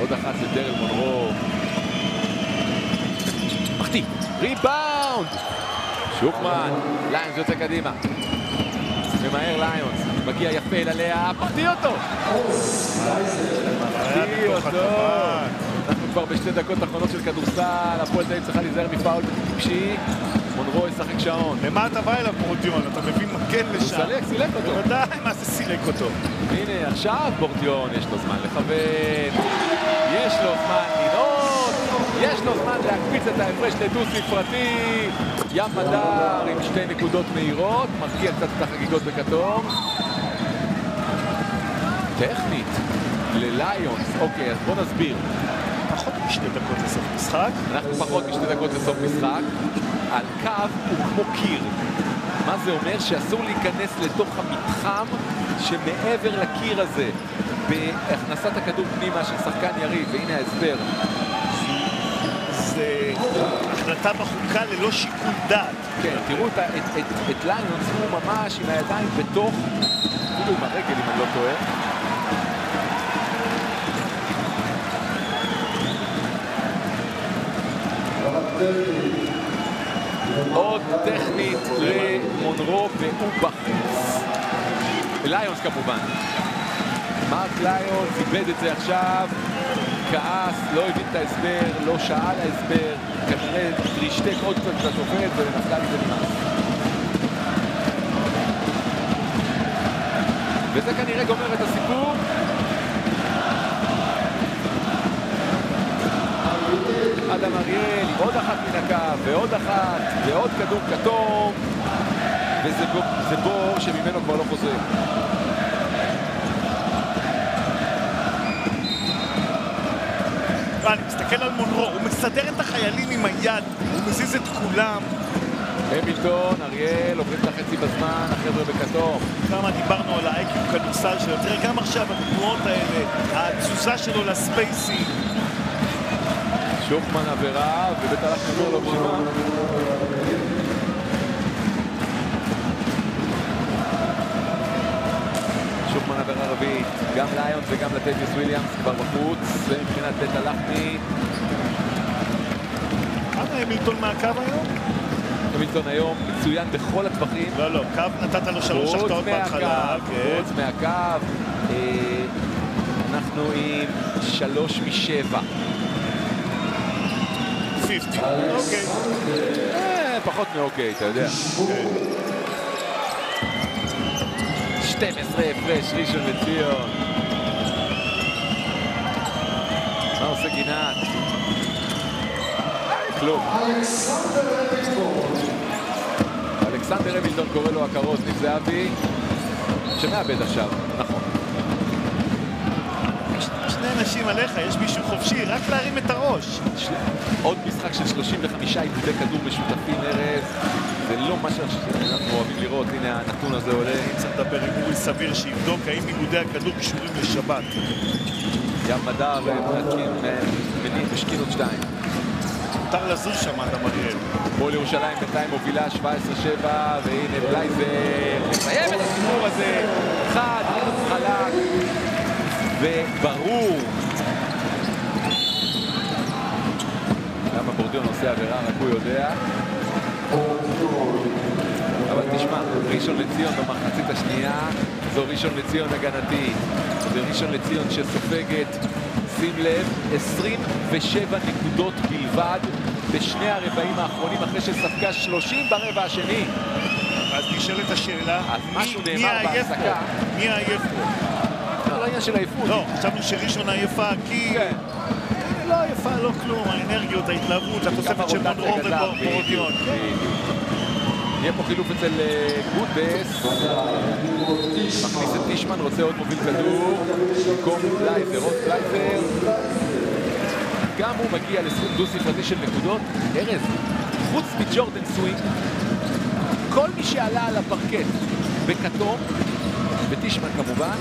עוד אחת לדרל מונרו. מחטיא, ריבאונד! שופמן, ליונס יוצא קדימה. ממהר ליונס, מגיע יפה אל עליה, מחטיא אותו! מחטיא אותו! כבר בשתי דקות אחרונות של כדורסל, הפועל תל אביב צריכה להיזהר מפאול טיפשי. מונרו ישחק שעון. למה אתה בא אליו בורדיון? אתה מביא מקל הוא לשם. סילק, סילק אותו. בוודאי, מה זה סילק אותו? הנה, עכשיו בורדיון, יש לו זמן לכוון, יש לו זמן לנעוט, יש לו זמן להקפיץ את ההפרש לדו-ספרתי. ים מדר עם שתי נקודות מהירות, מרגיע קצת את החגיגות בכתום. טכנית, לליונס. אוקיי, אז בוא נסביר. פחות משתי דקות לסוף משחק. אנחנו פחות משתי דקות לסוף משחק. על קו הוא כמו קיר. מה זה אומר? שאסור להיכנס לתוך המתחם שמעבר לקיר הזה. בהכנסת הכדור פנימה של שחקן יריב, והנה ההסבר. זה החלטה בחוקה ללא שיקול דעת. כן, תראו את, את, את, את ליונס, הוא ממש עם הידיים בתוך, אפילו עם הרגל אם אני לא טועה. עוד טכנית למונרו והוא בחוץ. ליונס כמובן. מרק ליונס איבד את זה עכשיו, כעס, לא הבין את ההסבר, לא שאל ההסבר, כנראה רשתק עוד קצת את השופט ולנפתלי זה נמאס. וזה כנראה גומר את הסיפור. עוד אחת מן הקו, ועוד אחת, ועוד כדור כתום. וזה בור- בור שממנו כבר לא חוזר. אני מסתכל על מונרו, הוא מסדר את החיילים עם היד, הוא מזיז את כולם. המילטון, אריאל, עוברים את החצי בזמן, החבר'ה בכתום. כמה דיברנו על האייקיו כדורסל שלו, תראה גם עכשיו התנועות האלה, התזוזה שלו לספייסים. שופמן עבירה, ובית הלך נגור לו בשבימה. שופמן עבירה רביעית, גם ליונס וגם לטטיוס וויליאמס כבר בחוץ, ומבחינת בית הלכני, כמה המילטון מהקו היום? המילטון היום מצוין בכל הטווחים. לא, לא, קו נתת לו שלוש חוץ החטאות בהתחלה. מהקו, כן. חוץ מהקו. אה, אנחנו עם שלוש משבע. 50, אוקיי. אה, פחות מאוקיי, אתה יודע. 12 הפרש, ראשון לציון. מה עושה גינת? כלום. אלכסנדר המילטון קורא לו זה אבי שמאבד עכשיו, נכון. שני אנשים עליך, יש מישהו חופשי, רק להרים את הראש. עוד משחק של 35 עיבודי כדור משותפים, ארז. זה לא מה שאנחנו אוהבים לראות, הנה הנתון הזה עולה. צריך לדבר עם אורי סביר שיבדוק האם איגודי הכדור קשורים לשבת. ים מדר מנקים, מניעים בשקינות שתיים. מותר לזוז שם, אדם אריאל. הפועל ירושלים בינתיים מובילה 17-7, והנה בלייזר מסיים את הסיפור הזה. חד, חלק וברור. למה עושה עבירה, רק הוא יודע. אבל תשמע, ראשון לציון במחצית השנייה זו ראשון לציון הגנתי. זה ראשון לציון שסופגת, שים לב, 27 נקודות בלבד בשני הרבעים האחרונים אחרי שספגה 30 ברבע השני. אז נשאלת השאלה, אז משהו מי נאמר בהפסקה. מי העייף פה? לא, לא עניין של עייפות. לא, חשבנו שראשון עייפה כי... לא עייפה, לא כלום, האנרגיות, ההתלהבות, התוספת של מונרו ובורדיון. יהיה פה חילוף אצל אה, גוטס, מכניס את טישמן, רוצה עוד מוביל כדור, במקום בלייזר, עוז בלייזר. גם הוא מגיע לסכום דו-ספרתי של נקודות. ארז, חוץ מג'ורדן סווינג, כל מי שעלה על הפרקט בכתום, ופישמן כמובן,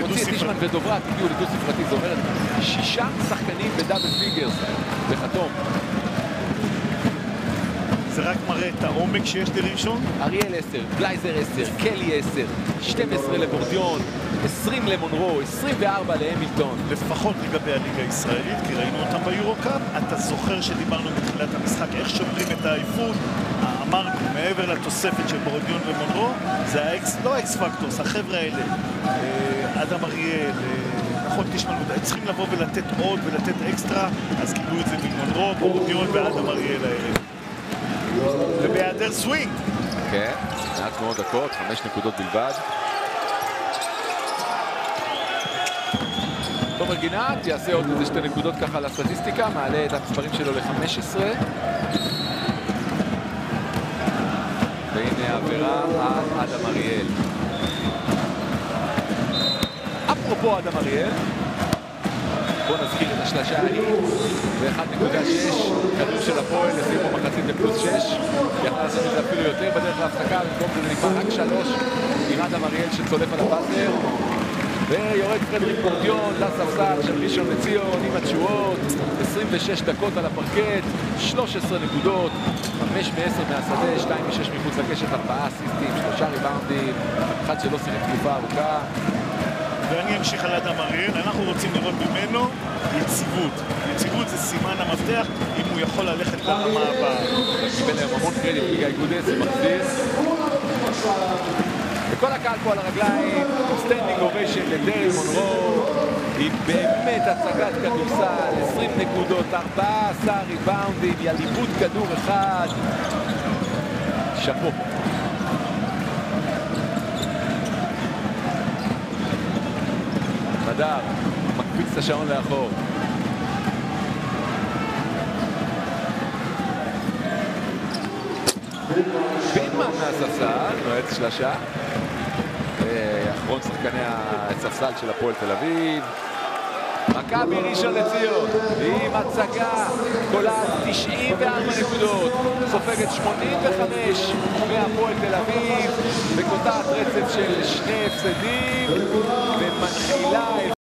מוציא את פישמן ודוברת, הגיעו לדו-ספרתי, זאת אומרת, שישה שחקנים ב double figures בכתום. זה רק מראה את העומק שיש לראשון. אריאל 10, בלייזר 10, קלי 10, 12 לבורדיון, 20 למונרו, 24 להמילטון. לפחות לגבי הליגה הישראלית, כי ראינו אותם ביורו-קאפ. אתה זוכר שדיברנו בתחילת המשחק איך שומרים את העייפות? מעבר לתוספת של בורדיון ומונרו, זה ה X, לא ה X factors, החבר'ה האלה. אה, אדם אריאל, אה, נכון, תשמעו, צריכים לבוא ולתת עוד ולתת אקסטרה, אז קיבלו את זה ממונרו, בורדיון ואדם אריאל האלה. ובהיעדר סווינג. כן, מעט מאוד דקות, חמש נקודות בלבד. תומר גינת יעשה עוד איזה שתי נקודות ככה לסטטיסטיקה, מעלה את המספרים שלו ל-15. והנה העבירה על אדם אריאל. אפרופו אדם אריאל, בואו נזכיר את השלושה ההיא, ב-1.6, כדור של הפועל, לשים פה מחצית לפלוס 6, יכל לעשות את זה אפילו יותר בדרך להפסקה, במקום זה זה נקרא רק 3, עם אדם אריאל שצולף על הבאזר, ויורד פרדריק בורדיון לספסל של ראשון לציון עם התשואות, 26 דקות על הפרקט, 13 נקודות, 5 מ-10 מהשדה, 2 מ-6 מחוץ לקשת, 4 אסיסטים, 3 ריבאונדים, אחד שלא שיחק תקופה ארוכה. ואני אמשיך על אדם אריאל, אנחנו רוצים לראות ממנו יציבות. יציבות זה סימן המפתח אם הוא יכול ללכת לרמה הבאה. קיבל היום המון קרדיט מגיא גודס, זה מחזיר. וכל הקהל פה על הרגליים, standing ovation לדרל מונרו, היא באמת הצגת כדורסל, 20 נקודות, 14 ריבאונדים, יליבות כדור אחד. שאפו. מדר, מקפיץ את השעון לאחור. פינמן מהספסל, נועץ שלשה. אחרון שחקני הספסל של הפועל תל אביב. מכבי ראשון לציון, עם הצגה, קולעת 94 נקודות, סופגת 85 מהפועל תל אביב, וקוטעת רצף של שני הפסדים, ומנחילה